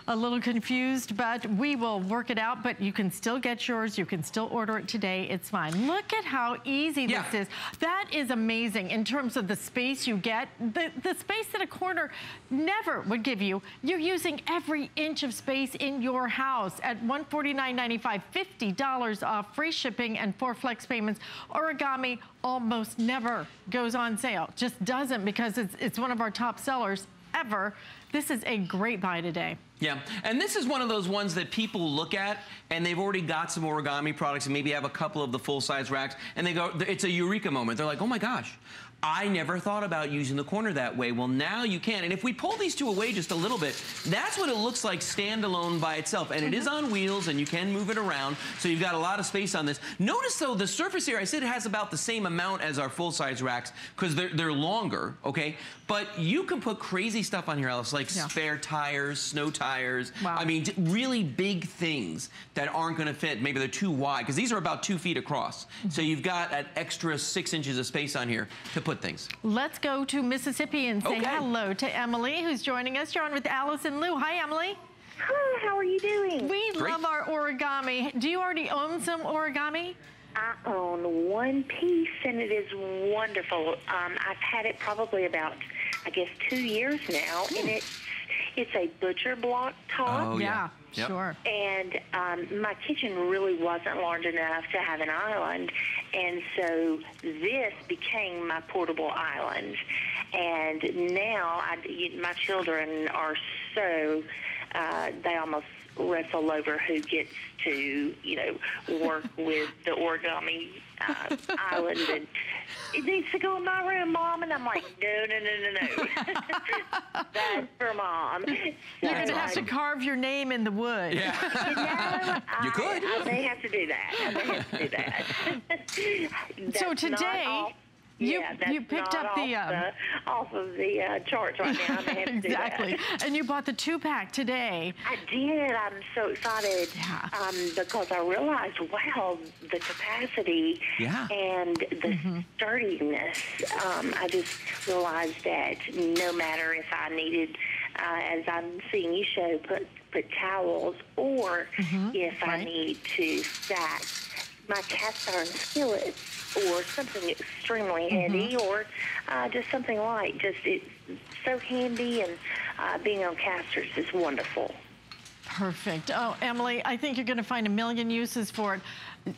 a little confused, but we will work it out. But you can still get yours. You can still order it today. It's fine. Look at how easy Yeah. this is. That is amazing in terms of the space you get. The, the space that a corner never would give you. You're using every inch of space in your house at $149.95, $50 off, free shipping and four flex payments. Origami almost never goes on sale. Just doesn't because it's, it's one of our top sellers ever. This is a great buy today. Yeah, and this is one of those ones that people look at and they've already got some origami products and maybe have a couple of the full-size racks and they go, it's a eureka moment. They're like, oh my gosh, I never thought about using the corner that way. Well, now you can. And if we pull these two away just a little bit, that's what it looks like standalone by itself. And it is on wheels and you can move it around. So you've got a lot of space on this. Notice though, the surface area, I said it has about the same amount as our full-size racks because they're, they're longer, okay? But you can put crazy stuff on here, Alyce, like Yeah. spare tires, snow tires. Wow. I mean, really big things that aren't going to fit. Maybe they're too wide because these are about two feet across. So mm-hmm. you've got an extra six inches of space on here to put things. Let's go to Mississippi and say Okay. hello to Emily, who's joining us. You're on with Alyce and Lou. Hi, Emily. Hi, how are you doing? We Great. love our origami. Do you already own some origami? I own one piece and it is wonderful. Um, I've had it probably about, I guess, two years now, and it's it's a butcher block top. Oh, yeah. Yep. sure. And um, my kitchen really wasn't large enough to have an island, and so this became my portable island. And now I, my children are so uh, they almost wrestle over who gets to you know work with the origami uh, island and it needs to go in my room, mom. And I'm like, no, no, no, no, no. That's for mom. You're going to have to carve your name in the wood. you know, You I, could. I may have to do that. I may have to do that. So That's not today, off- you- yeah, that's you picked not up the, off, um, the off of the uh, charts right now. I may have to do that. exactly. And you bought the two pack today. I did. I'm so excited Yeah. um, because I realized, wow, the capacity Yeah. and the sturdiness. Um, I just realized that no matter if I needed, uh, as I'm seeing you show, put put towels, or if I need to stack my cast iron skillets or something extremely heavy or uh, just something light. Just it's so handy and uh, being on casters is wonderful. Perfect. Oh, Emily, I think you're going to find a million uses for it.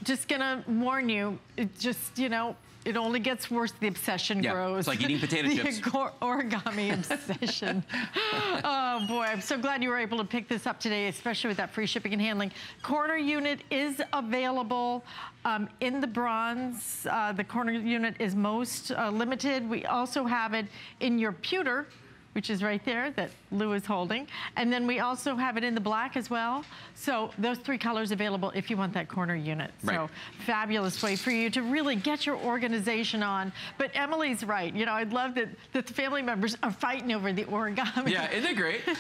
Just going to warn you, just, you know, it only gets worse. The obsession Yeah, grows. it's like eating potato chips. origami obsession. oh boy, I'm so glad you were able to pick this up today, especially with that free shipping and handling. Corner unit is available um, in the bronze. Uh, the corner unit is most uh, limited. We also have it in your pewter which is right there that Lou is holding. And then we also have it in the black as well. So those three colors available if you want that corner unit. So fabulous way for you to really get your organization on. But Emily's right. You know, I'd love that, that the family members are fighting over the origami. Yeah, isn't it great?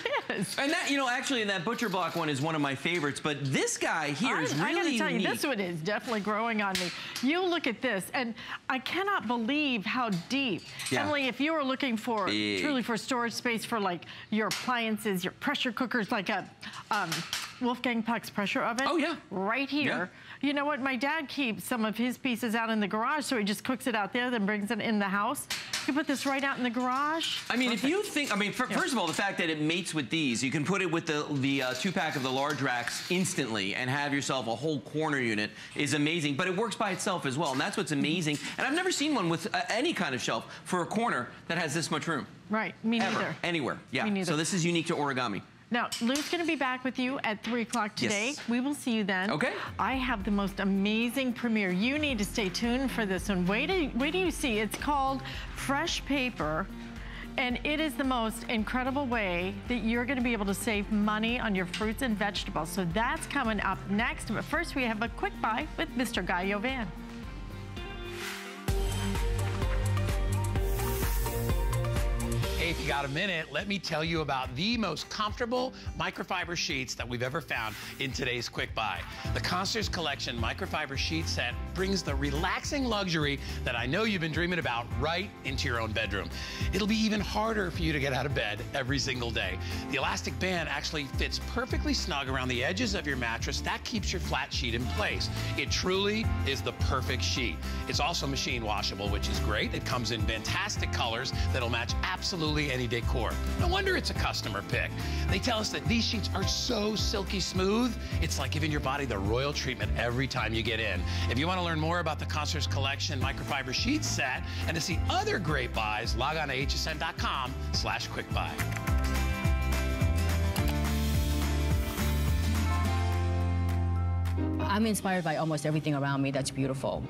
And that, you know, actually, in that butcher block one is one of my favorites. But this guy here is I, I really gotta tell unique. you, this one is definitely growing on me. You look at this, and I cannot believe how deep. Yeah. Emily, if you were looking for Big. truly for storage space for like your appliances, your pressure cookers, like a um, Wolfgang Puck's pressure oven. Oh, yeah. Right here. You know what? My dad keeps some of his pieces out in the garage, so he just cooks it out there, then brings it in the house. You can put this right out in the garage. I mean, Perfect. if you think, I mean, for, yeah. first of all, the fact that it mates with these, you can put it with the, the uh, two-pack of the large racks instantly and have yourself a whole corner unit is amazing, but it works by itself as well, and that's what's amazing. And I've never seen one with uh, any kind of shelf for a corner that has this much room. Right, me Ever, neither. Anywhere, yeah. Me neither. So this is unique to origami. Now, Lou's going to be back with you at 3 o'clock today. Yes. We will see you then. Okay. I have the most amazing premiere. You need to stay tuned for this one. Wait wait do you see. It's called Fresh Paper. And it is the most incredible way that you're going to be able to save money on your fruits and vegetables. So that's coming up next. But first, we have a quick buy with Mr. Guy Yovan. If you got a minute, let me tell you about the most comfortable microfiber sheets that we've ever found in today's Quick Buy. The Concierge Collection microfiber sheet set brings the relaxing luxury that I know you've been dreaming about right into your own bedroom. It'll be even harder for you to get out of bed every single day. The elastic band actually fits perfectly snug around the edges of your mattress. That keeps your flat sheet in place. It truly is the perfect sheet. It's also machine washable, which is great. It comes in fantastic colors that'll match absolutely any decor. No wonder it's a customer pick. They tell us that these sheets are so silky smooth, it's like giving your body the royal treatment every time you get in. If you want to learn more about the Concierge Collection microfiber sheet set and to see other great buys, log on to hsn.com slash quickbuy. I'm inspired by almost everything around me that's beautiful.